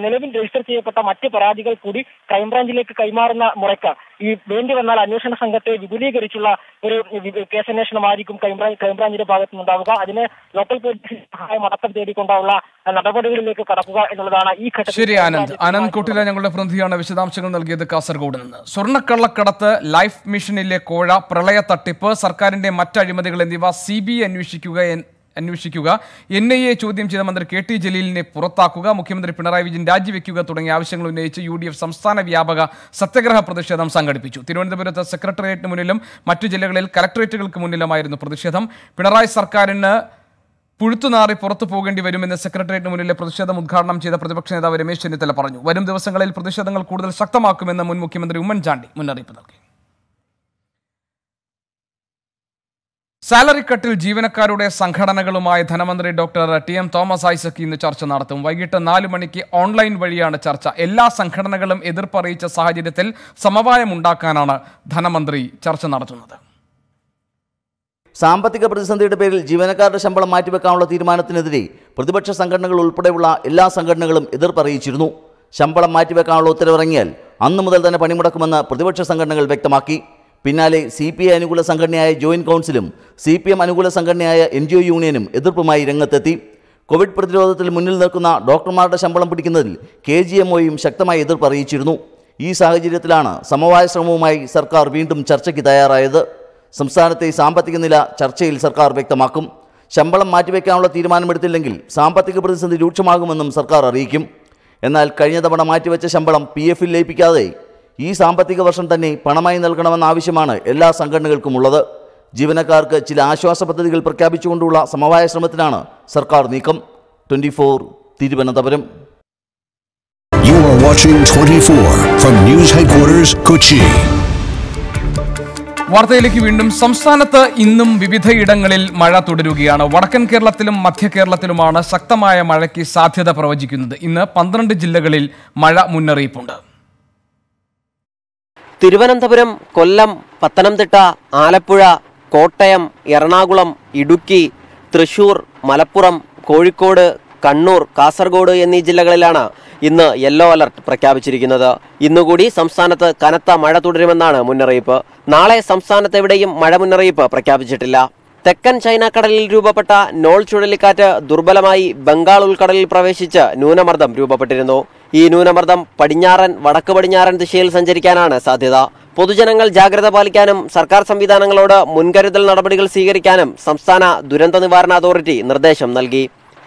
നിലവിൽ രജിസ്റ്റർ ചെയ്യപ്പെട്ട മറ്റ് പരാതികൾ കൂടി ക്രൈംബ്രാഞ്ചിലേക്ക് കൈമാറുന്ന മുറയ്ക്ക്. ഈ വേണ്ടി വന്നാൽ അന്വേഷണ സംഘത്തെ വിപുലീകരിച്ചുള്ള ഒരു കേസ് കേസന്വേഷണമായിരിക്കും ക്രൈംബ്രാഞ്ച് ക്രൈംബ്രാഞ്ചിന്റെ ഭാഗത്തു നിന്നുണ്ടാവുക. അതിന് ലോക്കൽ പോലീസിന് സഹായം അടക്കം തേടിക്കൊണ്ടുള്ള നടപടികളിലേക്ക് കടക്കുക എന്നുള്ളതാണ് ഈ ഘട്ടത്തിൽ ആനന്ദ്. ഞങ്ങളുടെ പ്രതിനിധിയാണ് വിശദാംശങ്ങൾ നൽകിയത് കാസർഗോഡ് നിന്ന്. സ്വർണക്കള്ളക്കടത്ത് ലൈഫ് മിഷനിലെ കോഴ പ്രളയ തട്ടിപ്പ് സർക്കാരിന്റെ മറ്റ് അഴിമതികൾ എന്നിവ സി ബി ഐ അന്വേഷിക്കുക അന്വേഷിക്കുക എൻ ഐ എ ചോദ്യം ചെയ്ത മന്ത്രി കെ ടി ജലീലിനെ പുറത്താക്കുക മുഖ്യമന്ത്രി പിണറായി വിജയൻ രാജിവെക്കുക തുടങ്ങിയ ആവശ്യങ്ങൾ ഉന്നയിച്ച് യു ഡി എഫ് സംസ്ഥാന വ്യാപക സത്യഗ്രഹ പ്രതിഷേധം സംഘടിപ്പിച്ചു. തിരുവനന്തപുരത്ത് സെക്രട്ടേറിയറ്റിന് മുന്നിലും മറ്റു ജില്ലകളിൽ കലക്ടറേറ്റുകൾക്ക് മുന്നിലുമായിരുന്നു പ്രതിഷേധം. പിണറായി സർക്കാരിന് പുഴുത്തുനാറി പുറത്തു പോകേണ്ടി വരുമെന്ന് സെക്രട്ടേറിയറ്റിന് മുന്നിലെ പ്രതിഷേധം ഉദ്ഘാടനം ചെയ്ത പ്രതിപക്ഷ നേതാവ് രമേശ് ചെന്നിത്തല പറഞ്ഞു. വരും ദിവസങ്ങളിൽ പ്രതിഷേധങ്ങൾ കൂടുതൽ ശക്തമാക്കുമെന്ന് മുൻ മുഖ്യമന്ത്രി ഉമ്മൻചാണ്ടി മുന്നറിയിപ്പ് നൽകി. സാലറി കട്ടിൽ ജീവനക്കാരുടെ സംഘടനകളുമായി ധനമന്ത്രി doctor T M Thomas Isaac ഇന്ന് ചർച്ച നടത്തും. വൈകിട്ട് നാല് മണിക്ക് ഓൺലൈൻ വഴിയാണ് ചർച്ച. എല്ലാ സംഘടനകളും എതിർപ്പറിയിച്ച സാഹചര്യത്തിൽ സമവായമുണ്ടാക്കാനാണ് ധനമന്ത്രി ചർച്ച നടത്തുന്നത്. സാമ്പത്തിക പ്രതിസന്ധിയുടെ പേരിൽ ജീവനക്കാരുടെ ശമ്പളം മാറ്റിവെക്കാനുള്ള തീരുമാനത്തിനെതിരെ പ്രതിപക്ഷ സംഘടനകൾ ഉൾപ്പെടെയുള്ള എല്ലാ സംഘടനകളും എതിർപ്പറിയിച്ചിരുന്നു. ശമ്പളം മാറ്റിവെക്കാനുള്ള ഉത്തരവിറങ്ങിയാൽ അന്നു മുതൽ തന്നെ പണിമുടക്കുമെന്ന് പ്രതിപക്ഷ സംഘടനകൾ വ്യക്തമാക്കി. പിന്നാലെ സി പി ഐ അനുകൂല സംഘടനയായ ജോയിന്റ് കൗൺസിലും സി പി എം അനുകൂല സംഘടനയായ എൻ ജി ഒ യൂണിയനും എതിർപ്പുമായി രംഗത്തെത്തി. കോവിഡ് പ്രതിരോധത്തിൽ മുന്നിൽ നിൽക്കുന്ന ഡോക്ടർമാരുടെ ശമ്പളം പിടിക്കുന്നതിൽ കെ ജി എം ഒയും ശക്തമായി എതിർപ്പ് അറിയിച്ചിരുന്നു ഈ സാഹചര്യത്തിലാണ് സമവായ ശ്രമവുമായി സർക്കാർ വീണ്ടും ചർച്ചയ്ക്ക് തയ്യാറായത്. സംസ്ഥാനത്തെ സാമ്പത്തിക നില ചർച്ചയിൽ സർക്കാർ വ്യക്തമാക്കും. ശമ്പളം മാറ്റിവെക്കാനുള്ള തീരുമാനമെടുത്തില്ലെങ്കിൽ സാമ്പത്തിക പ്രതിസന്ധി രൂക്ഷമാകുമെന്നും സർക്കാർ അറിയിക്കും. എന്നാൽ കഴിഞ്ഞ തവണ മാറ്റിവെച്ച ശമ്പളം പി എഫിൽ ലയിപ്പിക്കാതെ ഈ സാമ്പത്തിക വർഷം തന്നെ പണമായി നൽകണമെന്ന ആവശ്യമാണ് എല്ലാ സംഘടനകൾക്കും ഉള്ളത് ജീവനക്കാർക്ക് ചില ആശ്വാസ പദ്ധതികൾ പ്രഖ്യാപിച്ചുകൊണ്ടുള്ള സമവായ ശ്രമത്തിനാണ് സർക്കാർ നീക്കം. Twenty Thiruvananthapuram. You are watching 24 from News Headquarters, Kochi. വാർത്തയിലേക്ക് വീണ്ടും. സംസ്ഥാനത്ത് ഇന്നും വിവിധയിടങ്ങളിൽ മഴ തുടരുകയാണ്. വടക്കൻ കേരളത്തിലും മധ്യ കേരളത്തിലുമാണ് ശക്തമായ മഴയ്ക്ക് സാധ്യത പ്രവചിക്കുന്നത്. ഇന്ന് പന്ത്രണ്ട് ജില്ലകളിൽ മഴ മുന്നറിയിപ്പുണ്ട്. തിരുവനന്തപുരം കൊല്ലം പത്തനംതിട്ട ആലപ്പുഴ കോട്ടയം എറണാകുളം ഇടുക്കി തൃശൂർ മലപ്പുറം കോഴിക്കോട് കണ്ണൂർ കാസർഗോഡ് എന്നീ ജില്ലകളിലാണ് ഇന്ന് യെല്ലോ അലർട്ട് പ്രഖ്യാപിച്ചിരിക്കുന്നത്. ഇന്നുകൂടി സംസ്ഥാനത്ത് കനത്ത മഴ തുടരുമെന്നാണ് മുന്നറിയിപ്പ്. നാളെ സംസ്ഥാനത്തെവിടെയും മഴ മുന്നറിയിപ്പ് പ്രഖ്യാപിച്ചിട്ടില്ല. തെക്കൻ ചൈനക്കടലിൽ രൂപപ്പെട്ട നോൾ ചുഴലിക്കാറ്റ് ദുർബലമായി ബംഗാൾ ഉൾക്കടലിൽ പ്രവേശിച്ച് ന്യൂനമർദ്ദം രൂപപ്പെട്ടിരുന്നു. ഈ ന്യൂനമർദ്ദം പടിഞ്ഞാറൻ വടക്ക് പടിഞ്ഞാറൻ ദിശയിൽ സഞ്ചരിക്കാനാണ് സാധ്യത. പൊതുജനങ്ങൾ ജാഗ്രത പാലിക്കാനും സർക്കാർ സംവിധാനങ്ങളോട് മുൻകരുതൽ നടപടികൾ സ്വീകരിക്കാനും സംസ്ഥാന ദുരന്ത നിവാരണ അതോറിറ്റി നിർദ്ദേശം നൽകി.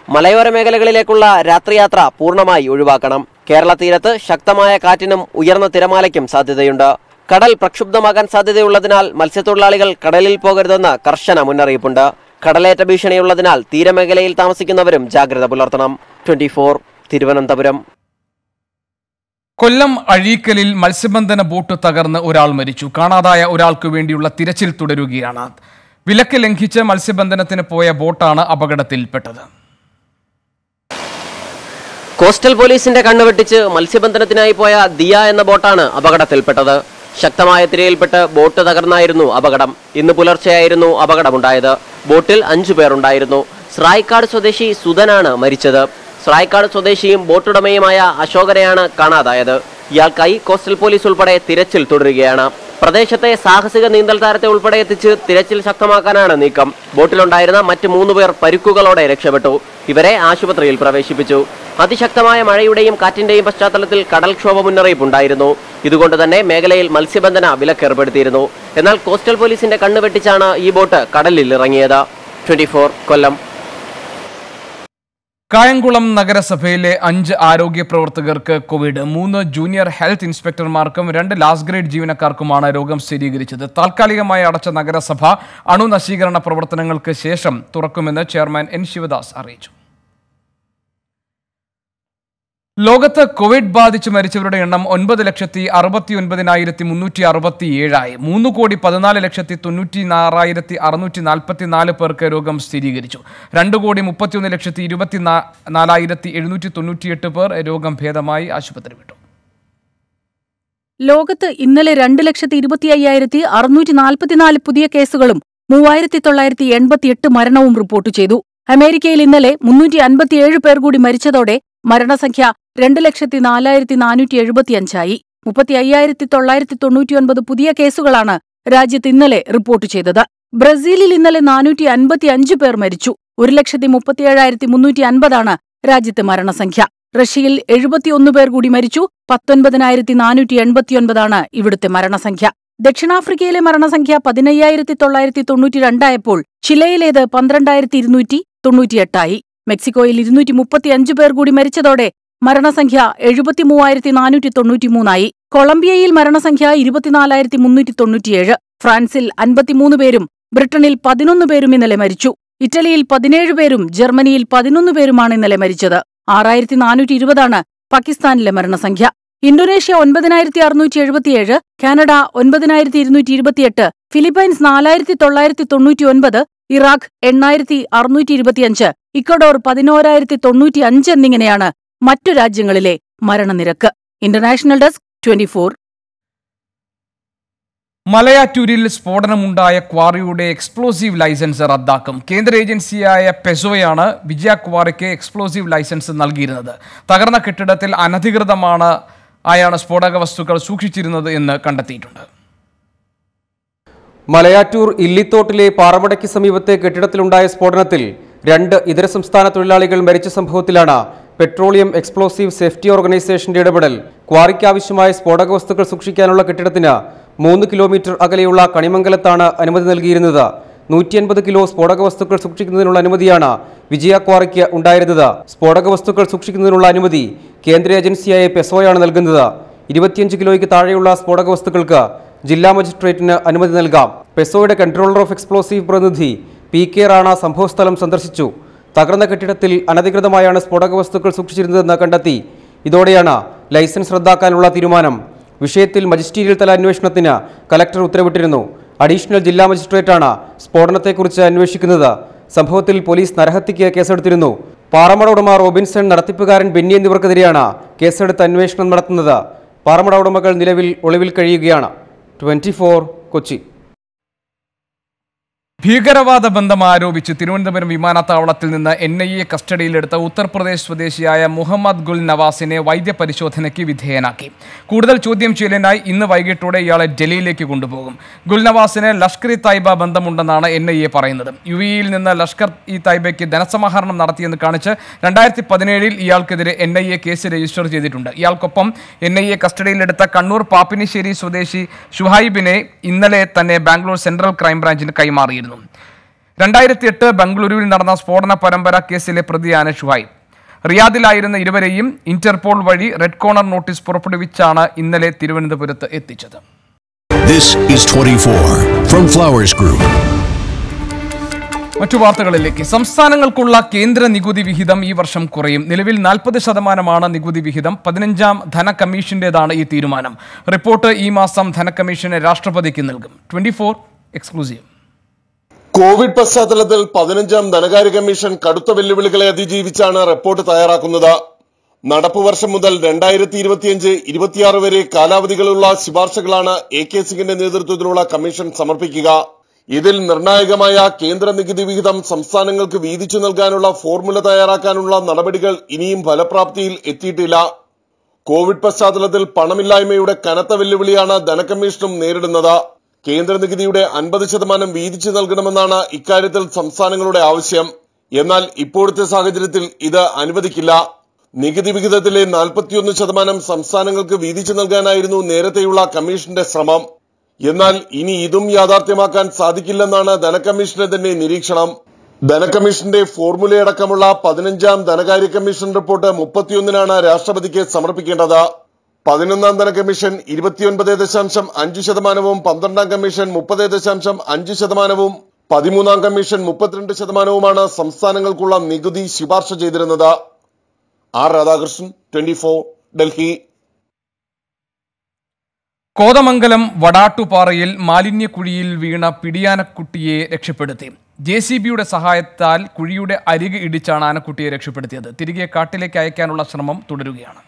മലയോര മേഖലകളിലേക്കുള്ള രാത്രിയാത്ര പൂർണമായി ഒഴിവാക്കണം. കേരള തീരത്ത് ശക്തമായ കാറ്റിനും ഉയർന്ന തിരമാലയ്ക്കും സാധ്യതയുണ്ട്. കടൽ പ്രക്ഷുബ്ധമാകാൻ സാധ്യതയുള്ളതിനാൽ മത്സ്യത്തൊഴിലാളികൾ കടലിൽ പോകരുതെന്ന് കർശന മുന്നറിയിപ്പുണ്ട്. കടലേറ്റ ഭീഷണിയുള്ളതിനാൽ തീരമേഖലയിൽ താമസിക്കുന്നവരും ജാഗ്രത പുലർത്തണം. ട്വന്റി തിരുവനന്തപുരം. കൊല്ലം അഴീക്കലിൽ മത്സ്യബന്ധന ബോട്ട് തകർന്ന് ഒരാൾ മരിച്ചു. കാണാതായ ഒരാൾക്ക് വേണ്ടിയുള്ള തിരച്ചിൽ തുടരുകയാണ്. വിലക്ക് ലംഘിച്ച് മത്സ്യബന്ധനത്തിന് പോയ ബോട്ടാണ് അപകടത്തിൽപ്പെട്ടത്. കോസ്റ്റൽ പോലീസിന്റെ കണ്ണുവെട്ടിച്ച് മത്സ്യബന്ധനത്തിനായി പോയ ദിയ എന്ന ബോട്ടാണ് അപകടത്തിൽപ്പെട്ടത്. ശക്തമായ തിരയിൽപ്പെട്ട് ബോട്ട് തകർന്നായിരുന്നു അപകടം. ഇന്ന് പുലർച്ചെയായിരുന്നു അപകടമുണ്ടായത്. ബോട്ടിൽ അഞ്ചു പേരുണ്ടായിരുന്നു സ്രായ്ക്കാട് സ്വദേശി സുധനാണ് മരിച്ചത്. സ്രായ്ക്കാട് സ്വദേശിയും ബോട്ടുടമയുമായ അശോകനെയാണ് കാണാതായത്. ഇയാൾക്കായി കോസ്റ്റൽ പോലീസ് ഉൾപ്പെടെ തിരച്ചിൽ തുടരുകയാണ്. പ്രദേശത്തെ സാഹസിക നീന്തൽ താരത്തെ ഉൾപ്പെടെ എത്തിച്ച് തിരച്ചിൽ ശക്തമാക്കാനാണ് നീക്കം. ബോട്ടിലുണ്ടായിരുന്ന മറ്റ് മൂന്നുപേർ പരുക്കുകളോടെ രക്ഷപ്പെട്ടു. ഇവരെ ആശുപത്രിയിൽ പ്രവേശിപ്പിച്ചു. അതിശക്തമായ മഴയുടെയും കാറ്റിന്റെയും പശ്ചാത്തലത്തിൽ കടൽക്ഷോഭ മുന്നറിയിപ്പുണ്ടായിരുന്നു. ഇതുകൊണ്ട് തന്നെ മേഖലയിൽ മത്സ്യബന്ധന വിലക്കേർപ്പെടുത്തിയിരുന്നു. എന്നാൽ കോസ്റ്റൽ പോലീസിന്റെ കണ്ണുവെട്ടിച്ചാണ് ഈ ബോട്ട് കടലിൽ ഇറങ്ങിയത്. ട്വന്റി കൊല്ലം. കായംകുളം നഗരസഭയിലെ അഞ്ച് ആരോഗ്യ പ്രവർത്തകർക്ക് കോവിഡ് മൂന്ന് ജൂനിയർ ഹെൽത്ത് ഇൻസ്പെക്ടർമാർക്കും രണ്ട് ലാസ്റ്റ് ഗ്രേഡ് ജീവനക്കാർക്കുമാണ് രോഗം സ്ഥിരീകരിച്ചത്. താൽക്കാലികമായി അടച്ച നഗരസഭ അണുനശീകരണ പ്രവർത്തനങ്ങൾക്ക് ശേഷം തുറക്കുമെന്ന് ചെയർമാൻ എൻ. ശിവദാസ് അറിയിച്ചു. ലോകത്ത് കോവിഡ് ബാധിച്ച് മരിച്ചവരുടെ എണ്ണം ഒൻപത് ലക്ഷത്തി അറുപത്തി ഒൻപതിനായിരത്തി മുന്നൂറ്റി അറുപത്തി ഏഴായി മൂന്ന് കോടി പതിനാല് ലക്ഷത്തി തൊണ്ണൂറ്റി ആറായിരത്തി അറുന്നൂറ്റി നാൽപ്പത്തി നാല് പേർക്ക് രോഗം സ്ഥിരീകരിച്ചു. രണ്ട് കോടി മുപ്പത്തിയൊന്ന് ലക്ഷത്തി ഇരുപത്തി നാലായിരത്തി എഴുന്നൂറ്റി തൊണ്ണൂറ്റിയെട്ട് പേർ രോഗം ഭേദമായി ആശുപത്രി വിട്ടു. ലോകത്ത് ഇന്നലെ രണ്ട് ലക്ഷത്തി ഇരുപത്തി അയ്യായിരത്തി അറുന്നൂറ്റി നാൽപ്പത്തിനാല് പുതിയ കേസുകളും മൂവായിരത്തി തൊള്ളായിരത്തി എൺപത്തിയെട്ട് മരണവും റിപ്പോർട്ട് ചെയ്തു. അമേരിക്കയിൽ ഇന്നലെ മുന്നൂറ്റി അൻപത്തിയേഴ് പേർ കൂടി മരിച്ചതോടെ മരണസംഖ്യ രണ്ട് ലക്ഷത്തി നാലായിരത്തി നാനൂറ്റി എഴുപത്തിയഞ്ചായി മുപ്പത്തി അയ്യായിരത്തി തൊള്ളായിരത്തി തൊണ്ണൂറ്റിയൊൻപത് പുതിയ കേസുകളാണ് രാജ്യത്ത് ഇന്നലെ റിപ്പോർട്ട് ചെയ്തത്. ബ്രസീലിൽ ഇന്നലെ നാനൂറ്റി അൻപത്തി അഞ്ച് പേർ മരിച്ചു. ഒരു ലക്ഷത്തി മുപ്പത്തിയേഴായിരത്തി മുന്നൂറ്റി അൻപതാണ് രാജ്യത്തെ മരണസംഖ്യ. റഷ്യയിൽ എഴുപത്തിയൊന്ന് പേർ കൂടി മരിച്ചു. പത്തൊൻപതിനായിരത്തി നാനൂറ്റി എൺപത്തിയൊൻപതാണ് ഇവിടുത്തെ മരണസംഖ്യ. ദക്ഷിണാഫ്രിക്കയിലെ മരണസംഖ്യ പതിനയ്യായിരത്തി തൊള്ളായിരത്തി തൊണ്ണൂറ്റി രണ്ടായപ്പോൾ ചിലയിലേത് പന്ത്രണ്ടായിരത്തി ഇരുന്നൂറ്റി തൊണ്ണൂറ്റിയെട്ടായി മെക്സിക്കോയിൽ ഇരുന്നൂറ്റി മുപ്പത്തിയഞ്ച് പേർ കൂടി മരിച്ചതോടെ മരണസംഖ്യ എഴുപത്തിമൂവായിരത്തി നാനൂറ്റി തൊണ്ണൂറ്റിമൂന്നായി കൊളംബിയയിൽ മരണസംഖ്യ ഇരുപത്തിനാലായിരത്തി മുന്നൂറ്റി തൊണ്ണൂറ്റിയേഴ് ഫ്രാൻസിൽ അൻപത്തിമൂന്ന് പേരും ബ്രിട്ടനിൽ പതിനൊന്ന് പേരും ഇന്നലെ മരിച്ചു. ഇറ്റലിയിൽ പതിനേഴ് പേരും ജർമ്മനിയിൽ പതിനൊന്ന് പേരുമാണ് ഇന്നലെ മരിച്ചത്. ആറായിരത്തി നാനൂറ്റി ഇരുപതാണ് പാകിസ്ഥാനിലെ മരണസംഖ്യ. ഇന്തോനേഷ്യ ഒൻപതിനായിരത്തി അറുന്നൂറ്റി എഴുപത്തിയേഴ് കാനഡ ഒൻപതിനായിരത്തി ഇരുന്നൂറ്റി ഇരുപത്തിയെട്ട് ഫിലിപ്പൈൻസ് നാലായിരത്തി തൊള്ളായിരത്തി തൊണ്ണൂറ്റിയൊൻപത് ഇറാഖ് എണ്ണായിരത്തി അറുന്നൂറ്റി ഇരുപത്തിയഞ്ച് ഇക്വഡോർ പതിനോരായിരത്തി തൊണ്ണൂറ്റി അഞ്ച് എന്നിങ്ങനെയാണ് മറ്റു രാജ്യങ്ങളിലെ മരണനിരക്ക്. ഇന്റർനാഷണൽ ഡെസ്ക് ട്വന്റിഫോർ മലയാറ്റൂരിൽ സ്ഫോടനമുണ്ടായ ക്വാറിയുടെ എക്സ്പ്ലോസീവ് ലൈസൻസ് റദ്ദാക്കും. കേന്ദ്ര ഏജൻസിയായ പെസോയാണ് വിജയ ക്വാറിക്ക് എക്സ്പ്ലോസീവ് ലൈസൻസ് നൽകിയിരുന്നത്. തകർന്ന കെട്ടിടത്തിൽ അനധികൃതമാണ് ആയാണ് സ്ഫോടക വസ്തുക്കൾ സൂക്ഷിച്ചിരുന്നത് എന്ന് കണ്ടെത്തിയിട്ടുണ്ട്. മലയാറ്റൂർ ഇല്ലിത്തോട്ടിലെ പാറമടയ്ക്ക് സമീപത്തെ കെട്ടിടത്തിലുണ്ടായ സ്ഫോടനത്തിൽ രണ്ട് ഇതര സംസ്ഥാന തൊഴിലാളികൾ മരിച്ച സംഭവത്തിലാണ് പെട്രോളിയം എക്സ്പ്ലോസീവ് സേഫ്റ്റി ഓർഗനൈസേഷന്റെ ഇടപെടൽ ക്വാറിക്കാവശ്യമായ സ്ഫോടക വസ്തുക്കൾ സൂക്ഷിക്കാനുള്ള കെട്ടിടത്തിന് മൂന്ന് കിലോമീറ്റർ അകലെയുള്ള കണിമംഗലത്താണ് അനുമതി നൽകിയിരുന്നത്. നൂറ്റി അൻപത് കിലോ സ്ഫോടക വസ്തുക്കൾ സൂക്ഷിക്കുന്നതിനുള്ള അനുമതിയാണ് വിജയ ക്വാറിക്ക് ഉണ്ടായിരുന്നത്. സ്ഫോടക വസ്തുക്കൾ സൂക്ഷിക്കുന്നതിനുള്ള അനുമതി കേന്ദ്ര ഏജൻസിയായ പെസോയാണ് നൽകുന്നത്. ഇരുപത്തിയഞ്ച് കിലോയ്ക്ക് താഴെയുള്ള സ്ഫോടക വസ്തുക്കൾക്ക് ജില്ലാ മജിസ്ട്രേറ്റിന് അനുമതി നൽകാം. പെസോയുടെ കൺട്രോളർ ഓഫ് എക്സ്പ്ലോസീവ് പ്രതിനിധി പി കെ റാണ സംഭവസ്ഥലം സന്ദർശിച്ചു. തകർന്ന കെട്ടിടത്തിൽ അനധികൃതമായാണ് സ്ഫോടക വസ്തുക്കൾ സൂക്ഷിച്ചിരുന്നതെന്ന് കണ്ടെത്തി. ഇതോടെയാണ് ലൈസൻസ് റദ്ദാക്കാനുള്ള തീരുമാനം. വിഷയത്തിൽ മജിസ്ട്രീരിയൽ തല അന്വേഷണത്തിന് കലക്ടർ ഉത്തരവിട്ടിരുന്നു. അഡീഷണൽ ജില്ലാ മജിസ്ട്രേറ്റാണ് സ്ഫോടനത്തെക്കുറിച്ച് അന്വേഷിക്കുന്നത്. സംഭവത്തിൽ പോലീസ് നരഹത്യയ്ക്ക് കേസെടുത്തിരുന്നു. പാറമട ഉടമ റോബിൻസൺ നടത്തിപ്പുകാരൻ ബെന്നി എന്നിവർക്കെതിരെയാണ് കേസെടുത്ത് അന്വേഷണം നടത്തുന്നത്. പാറമട ഉടമകൾ നിലവിൽ ഒളിവിൽ കഴിയുകയാണ്. ട്വന്റി കൊച്ചി. ഭീകരവാദ ബന്ധം ആരോപിച്ച് തിരുവനന്തപുരം വിമാനത്താവളത്തിൽ നിന്ന് എൻ ഐ എ കസ്റ്റഡിയിലെടുത്ത ഉത്തർപ്രദേശ് സ്വദേശിയായ മുഹമ്മദ് ഗുൽ നവാസിനെ വൈദ്യപരിശോധനയ്ക്ക് വിധേയനാക്കി. കൂടുതൽ ചോദ്യം ചെയ്യലിനായി ഇന്ന് വൈകിട്ടോടെ ഇയാളെ ഡൽഹിയിലേക്ക് കൊണ്ടുപോകും. ഗുൽ നവാസിന് ലഷ്കർ ഇ തായ്ബ ബന്ധമുണ്ടെന്നാണ് എൻ ഐ എ പറയുന്നത്. യു എയിൽ നിന്ന് ലഷ്കർ ഇ തായ്ബയ്ക്ക് ധനസമാഹരണം നടത്തിയെന്ന് കാണിച്ച് രണ്ടായിരത്തി പതിനേഴിൽ ഇയാൾക്കെതിരെ N I A case register ചെയ്തിട്ടുണ്ട്. ഇയാൾക്കൊപ്പം എൻ ഐ എ കസ്റ്റഡിയിലെടുത്ത കണ്ണൂർ പാപ്പിനിശ്ശേരി സ്വദേശി ഷുഹൈബിനെ ഇന്നലെ തന്നെ ബാംഗ്ലൂർ സെൻട്രൽ ക്രൈംബ്രാഞ്ചിന് കൈമാറിയിരുന്നു. രണ്ടായിരത്തി എട്ട് ബംഗളൂരുവിൽ നടന്ന സ്ഫോടന പരമ്പര കേസിലെ പ്രതിയാണ് ഷുഹൈബ്. റിയാദിലായിരുന്ന ഇരുവരെയും ഇന്റർപോൾ വഴി റെഡ് കോർണർ നോട്ടീസ് പുറപ്പെടുവിച്ചാണ് ഇന്നലെ തിരുവനന്തപുരത്ത് എത്തിച്ചത്. This is 24 from Flowers Group. മറ്റു വാർത്തകളിലേക്ക്. സംസ്ഥാനങ്ങൾക്കുള്ള കേന്ദ്ര നികുതി വിഹിതം ഈ വർഷം കുറയും. നിലവിൽ നാൽപ്പത് ശതമാനമാണ് നികുതി വിഹിതം. പതിനഞ്ചാം ധനകമ്മീഷന്റേതാണ് ഈ തീരുമാനം. റിപ്പോർട്ട് ഈ മാസം ധനകമ്മീഷന് രാഷ്ട്രപതിക്ക് നൽകും. ട്വന്റി എക്സ്ക്ലൂസീവ് കോവിഡ് പശ്ചാത്തലത്തിൽ പതിനഞ്ചാം ധനകാര്യ കമ്മീഷൻ കടുത്ത വെല്ലുവിളികളെ അതിജീവിച്ചാണ് റിപ്പോർട്ട് തയ്യാറാക്കുന്നത്. നടപ്പ് വർഷം മുതൽ രണ്ടായിരത്തി ഇരുപത്തിയഞ്ച് ഇരുപത്തിയാറ് വരെ കാലാവധികളുള്ള ശുപാർശകളാണ് എ കെ സിംഗിന്റെ നേതൃത്വത്തിലുള്ള കമ്മീഷൻ സമർപ്പിക്കുക. ഇതിൽ നിർണായകമായ കേന്ദ്ര നികുതി വിഹിതം സംസ്ഥാനങ്ങൾക്ക് വീതിച്ചു നൽകാനുള്ള ഫോർമുല തയ്യാറാക്കാനുള്ള നടപടികൾ ഇനിയും ഫലപ്രാപ്തിയിൽ എത്തിയിട്ടില്ല. കോവിഡ് പശ്ചാത്തലത്തിൽ പണമില്ലായ്മയുടെ കനത്ത വെല്ലുവിളിയാണ് ധനകമ്മീഷനും നേരിടുന്നത്. കേന്ദ്ര നികുതിയുടെ അൻപത് ശതമാനം വീതിച്ചു നൽകണമെന്നാണ് ഇക്കാര്യത്തിൽ സംസ്ഥാനങ്ങളുടെ ആവശ്യം. എന്നാൽ ഇപ്പോഴത്തെ സാഹചര്യത്തിൽ ഇത് അനുവദിക്കില്ല. നികുതി വിഹിതത്തിലെ നാൽപ്പത്തിയൊന്ന് ശതമാനം സംസ്ഥാനങ്ങൾക്ക് വീതിച്ചു നൽകാനായിരുന്നു നേരത്തെയുള്ള കമ്മീഷന്റെ ശ്രമം. എന്നാൽ ഇനി ഇതും യാഥാർത്ഥ്യമാക്കാൻ സാധിക്കില്ലെന്നാണ് ധനകമ്മീഷന്റെ തന്നെ നിരീക്ഷണം. ധനകമ്മീഷന്റെ ഫോർമുലയടക്കമുള്ള പതിനഞ്ചാം ധനകാര്യ കമ്മീഷൻ റിപ്പോർട്ട് മുപ്പത്തിയൊന്നിനാണ് രാഷ്ട്രപതിക്ക് സമർപ്പിക്കേണ്ടത്. പതിനൊന്നാം ധനകമ്മീഷൻ ഇരുപത്തിയൊൻപത് ദശാംശം അഞ്ച് ശതമാനവും പന്ത്രണ്ടാം കമ്മീഷൻ മുപ്പത് ദശാംശം അഞ്ച് ശതമാനവും പതിമൂന്നാം കമ്മീഷൻ മുപ്പത്തിരണ്ട് ശതമാനവുമാണ് സംസ്ഥാനങ്ങൾക്കുള്ള നികുതി ശുപാർശ ചെയ്തിരുന്നത്. R Radhakrishnan twenty Delhi. Kothamangalam വടാട്ടുപാറയിൽ മാലിന്യക്കുഴിയിൽ വീണ പിടിയാനക്കുട്ടിയെ രക്ഷപ്പെടുത്തി. ജെ സി ബിയുടെ സഹായത്താൽ കുഴിയുടെ അരികെ ഇടിച്ചാണ് ആനക്കുട്ടിയെ രക്ഷപ്പെടുത്തിയത്. തിരികെ കാട്ടിലേക്ക് അയക്കാനുള്ള ശ്രമം തുടരുകയാണ്.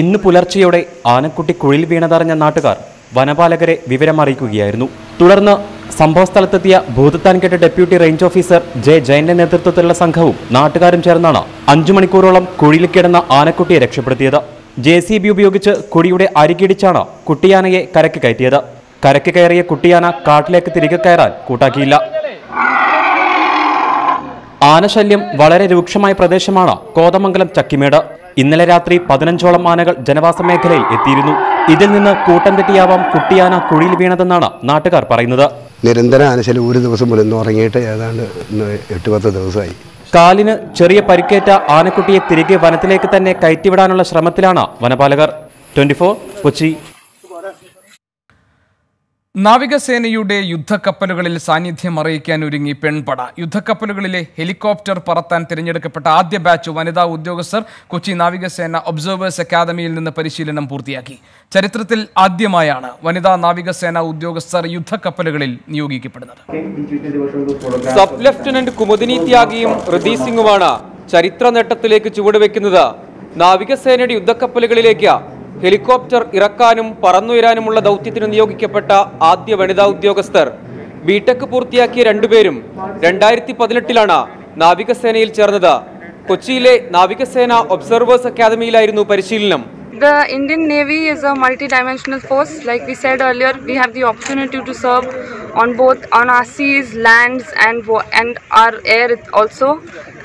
ഇന്ന് പുലർച്ചെയോടെ ആനക്കുട്ടി കുഴിൽ വീണതറിഞ്ഞ നാട്ടുകാർ വനപാലകരെ വിവരമറിയിക്കുകയായിരുന്നു. തുടർന്ന് സംഭവസ്ഥലത്തെത്തിയ Bhoothathankettu deputy range officer J ജയന്റെ നേതൃത്വത്തിലുള്ള സംഘവും നാട്ടുകാരും ചേർന്നാണ് അഞ്ചു മണിക്കൂറോളം കുഴിയിൽ കിടന്ന ആനക്കുട്ടിയെ രക്ഷപ്പെടുത്തിയത്. ജെ സി ബി ഉപയോഗിച്ച് കുടിയുടെ അരികിടിച്ചാണ് കുട്ടിയാനയെ കരക്ക് കയറ്റിയത്. കരക്ക് കയറിയ കുട്ടിയാന കാട്ടിലേക്ക് തിരികെ കയറാൻ കൂട്ടാക്കിയില്ല. ആനശല്യം വളരെ രൂക്ഷമായ പ്രദേശമാണ് കോതമംഗലം ചക്കിമേട്. ഇന്നലെ രാത്രി പതിനഞ്ചോളം ആനകൾ ജനവാസ മേഖലയിൽ എത്തിയിരുന്നു. ഇതിൽ നിന്ന് കൂട്ടം തെറ്റിയാവാം കുട്ടിയാന കുഴിയിൽ വീണതെന്നാണ് നാട്ടുകാർ പറയുന്നത്. നിരന്തര ആനശല്യം ഒരു ദിവസം മുതൽ ഇന്ന് ഉറങ്ങിയിട്ട് ഏതാണ്ട് എട്ട് പത്ത് ദിവസമായി. കാലിന് ചെറിയ പരിക്കേറ്റ ആനക്കുട്ടിയെ തിരികെ വനത്തിലേക്ക് തന്നെ കയറ്റിവിടാനുള്ള ശ്രമത്തിലാണ് വനപാലകർ. ട്വന്റി കൊച്ചി. നാവികസേനയുടെ യുദ്ധക്കപ്പലുകളിൽ സാന്നിധ്യം അറിയിക്കാൻ ഒരുങ്ങി പെൺപട. യുദ്ധക്കപ്പലുകളിലെ ഹെലികോപ്റ്റർ പറത്താൻ തിരഞ്ഞെടുക്കപ്പെട്ട ആദ്യ ബാച്ച് വനിതാ ഉദ്യോഗസ്ഥർ കൊച്ചി നാവികസേന ഒബ്സർവേഴ്സ് അക്കാദമിയിൽ നിന്ന് പരിശീലനം പൂർത്തിയാക്കി. ചരിത്രത്തിൽ ആദ്യമായാണ് വനിതാ നാവികസേന ഉദ്യോഗസ്ഥർ യുദ്ധക്കപ്പലുകളിൽ നിയോഗിക്കപ്പെടുന്നത്. സബ് ലഫ്റ്റനന്റ് കുമുദിനി ത്യാഗിയും ഹൃദീ സിംഗുമാണ് ചരിത്ര നേട്ടത്തിലേക്ക് ചുവടുവെക്കുന്നത്. നാവികസേനയുടെ യുദ്ധക്കപ്പലുകളിലേക്ക് ഹെലികോപ്റ്റർ ഇറക്കാനും പറന്നുയരാനുമുള്ള ദൗത്യത്തിന് നിയോഗിക്കപ്പെട്ട ആദ്യ വനിതാ ഉദ്യോഗസ്ഥർ ബിടെക് പൂർത്തിയാക്കിയ രണ്ടുപേരും രണ്ടായിരത്തി പതിനെട്ടിലാണ് നാവികസേനയിൽ ചേർന്നത് കൊച്ചിയിലെ നാവികസേന ഒബ്സർവേഴ്സ് അക്കാദമിയിലായിരുന്നു പരിശീലനം The Indian Navy is a multi-dimensional force. Like we said earlier, we have the opportunity to serve on both on our seas, lands, and and our air also.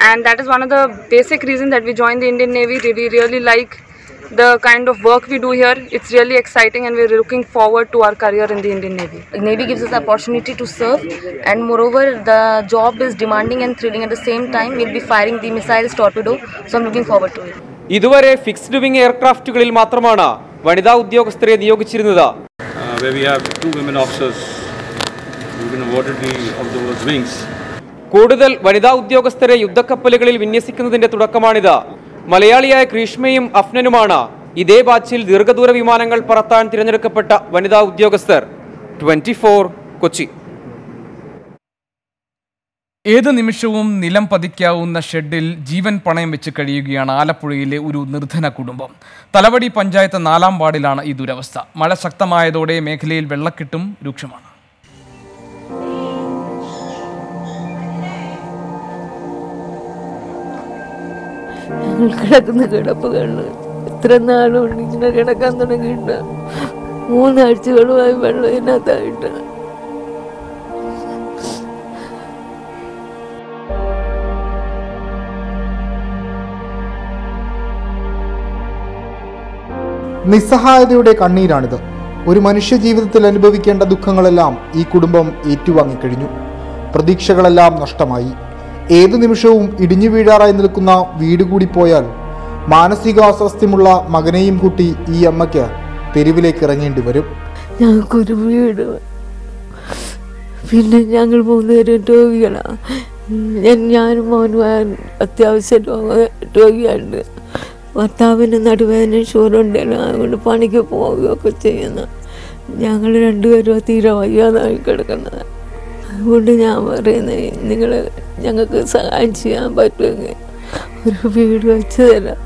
And that is one of the basic reasons that we joined the Indian Navy. We really like the kind of work we do here. It's really exciting, and we're looking forward to our career in the Indian Navy. Navy gives us the opportunity to serve, and moreover, the job is demanding and thrilling at the same time. We'll be firing the missiles torpedo, so I'm looking forward to it. ഇതുവരെ fixed wing എയർക്രാഫ്റ്റുകളിൽ മാത്രമാണ് വനിതാ ഉദ്യോഗസ്ഥരെ നിയോഗിച്ചിരുന്നത് uh, where we have two women officers who've been awarded the of those wings. കൂടുതൽ വനിതാ ഉദ്യോഗസ്ഥരെ യുദ്ധക്കപ്പലുകളിൽ വിന്യസിക്കുന്നതിന്റെ തുടക്കമാണിത് മലയാളിയായ കൃഷ്മയും അഫ്നനുമാണ് ഇതേ ബാച്ചിൽ ദീർഘദൂര വിമാനങ്ങൾ പറത്താൻ തിരഞ്ഞെടുക്കപ്പെട്ട വനിതാ ഉദ്യോഗസ്ഥർ. ട്വന്റി കൊച്ചി. ഏത് നിമിഷവും നിലം പതിക്കാവുന്ന ഷെഡിൽ ജീവൻ പണയം വെച്ച് കഴിയുകയാണ് ആലപ്പുഴയിലെ ഒരു നിർധന കുടുംബം. തലവടി പഞ്ചായത്ത് നാലാം വാർഡിലാണ് ഈ ദുരവസ്ഥ. മഴ ശക്തമായതോടെ മേഖലയിൽ വെള്ളക്കെട്ടും രൂക്ഷമാണ്. ഞങ്ങൾ കിടക്കുന്ന കിടപ്പ് കണ്ട് എത്ര നാളുകൊണ്ട് ഇങ്ങനെ കിടക്കാൻ തുടങ്ങിയിട്ട് മൂന്നാഴ്ചകളുമായി വെള്ളം ഇതിനകത്തായിട്ട് നിസ്സഹായതയുടെ കണ്ണീരാണിത്. ഒരു മനുഷ്യ ജീവിതത്തിൽ അനുഭവിക്കേണ്ട ദുഃഖങ്ങളെല്ലാം ഈ കുടുംബം ഏറ്റുവാങ്ങിക്കഴിഞ്ഞു. പ്രതീക്ഷകളെല്ലാം നഷ്ടമായി. ഏതു നിമിഷവും ഇടിഞ്ഞു വീഴാറായി നിൽക്കുന്ന വീട് കൂടി പോയാൽ മാനസിക അസ്വസ്ഥ്യമുള്ള മകനെയും കൂട്ടി ഈ അമ്മയ്ക്ക് തെരുവിലേക്ക് ഇറങ്ങേണ്ടി വരും. ഞങ്ങൾക്കൊരു വീട്. പിന്നെ ഞങ്ങൾ മൂന്നുപേരും രോഗികളാണ് ഞാനും മോനും അത്യാവശ്യം രോഗ രോഗിയുണ്ട്. ഭർത്താവിന് നടുവേദന ഷുഗറുണ്ടല്ലോ. അതുകൊണ്ട് പണിക്ക് പോവുകയൊക്കെ ചെയ്യുന്നു. ഞങ്ങൾ രണ്ടുപേരും തീരെ വയ്യാതായി കിടക്കുന്നത്. അതുകൊണ്ട് ഞാൻ പറയുന്നത് നിങ്ങൾ ഞങ്ങൾക്ക് സഹായം ചെയ്യാൻ പറ്റുമെങ്കിൽ ഒരു വീട് വെച്ച് തരാം.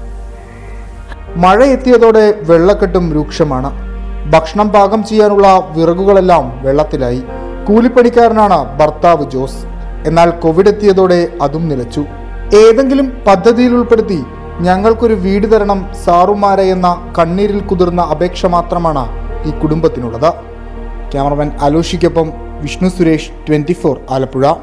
മഴ എത്തിയതോടെ വെള്ളക്കെട്ടും രൂക്ഷമാണ്. ഭക്ഷണം പാകം ചെയ്യാനുള്ള വിറകുകളെല്ലാം വെള്ളത്തിലായി. കൂലിപ്പണിക്കാരനാണ് ഭർത്താവ് ജോസ്. എന്നാൽ കോവിഡ് എത്തിയതോടെ അതും നിലച്ചു. ഏതെങ്കിലും പദ്ധതിയിൽ ഉൾപ്പെടുത്തി ഞങ്ങൾക്കൊരു വീട് തരണം സാറുമാരെ എന്ന കണ്ണീരിൽ കുതിർന്ന അപേക്ഷ മാത്രമാണ് ഈ കുടുംബത്തിനുള്ളത്. ക്യാമറമാൻ അലോഷിക്കൊപ്പം വിഷ്ണു സുരേഷ് ട്വന്റി ആലപ്പുഴ.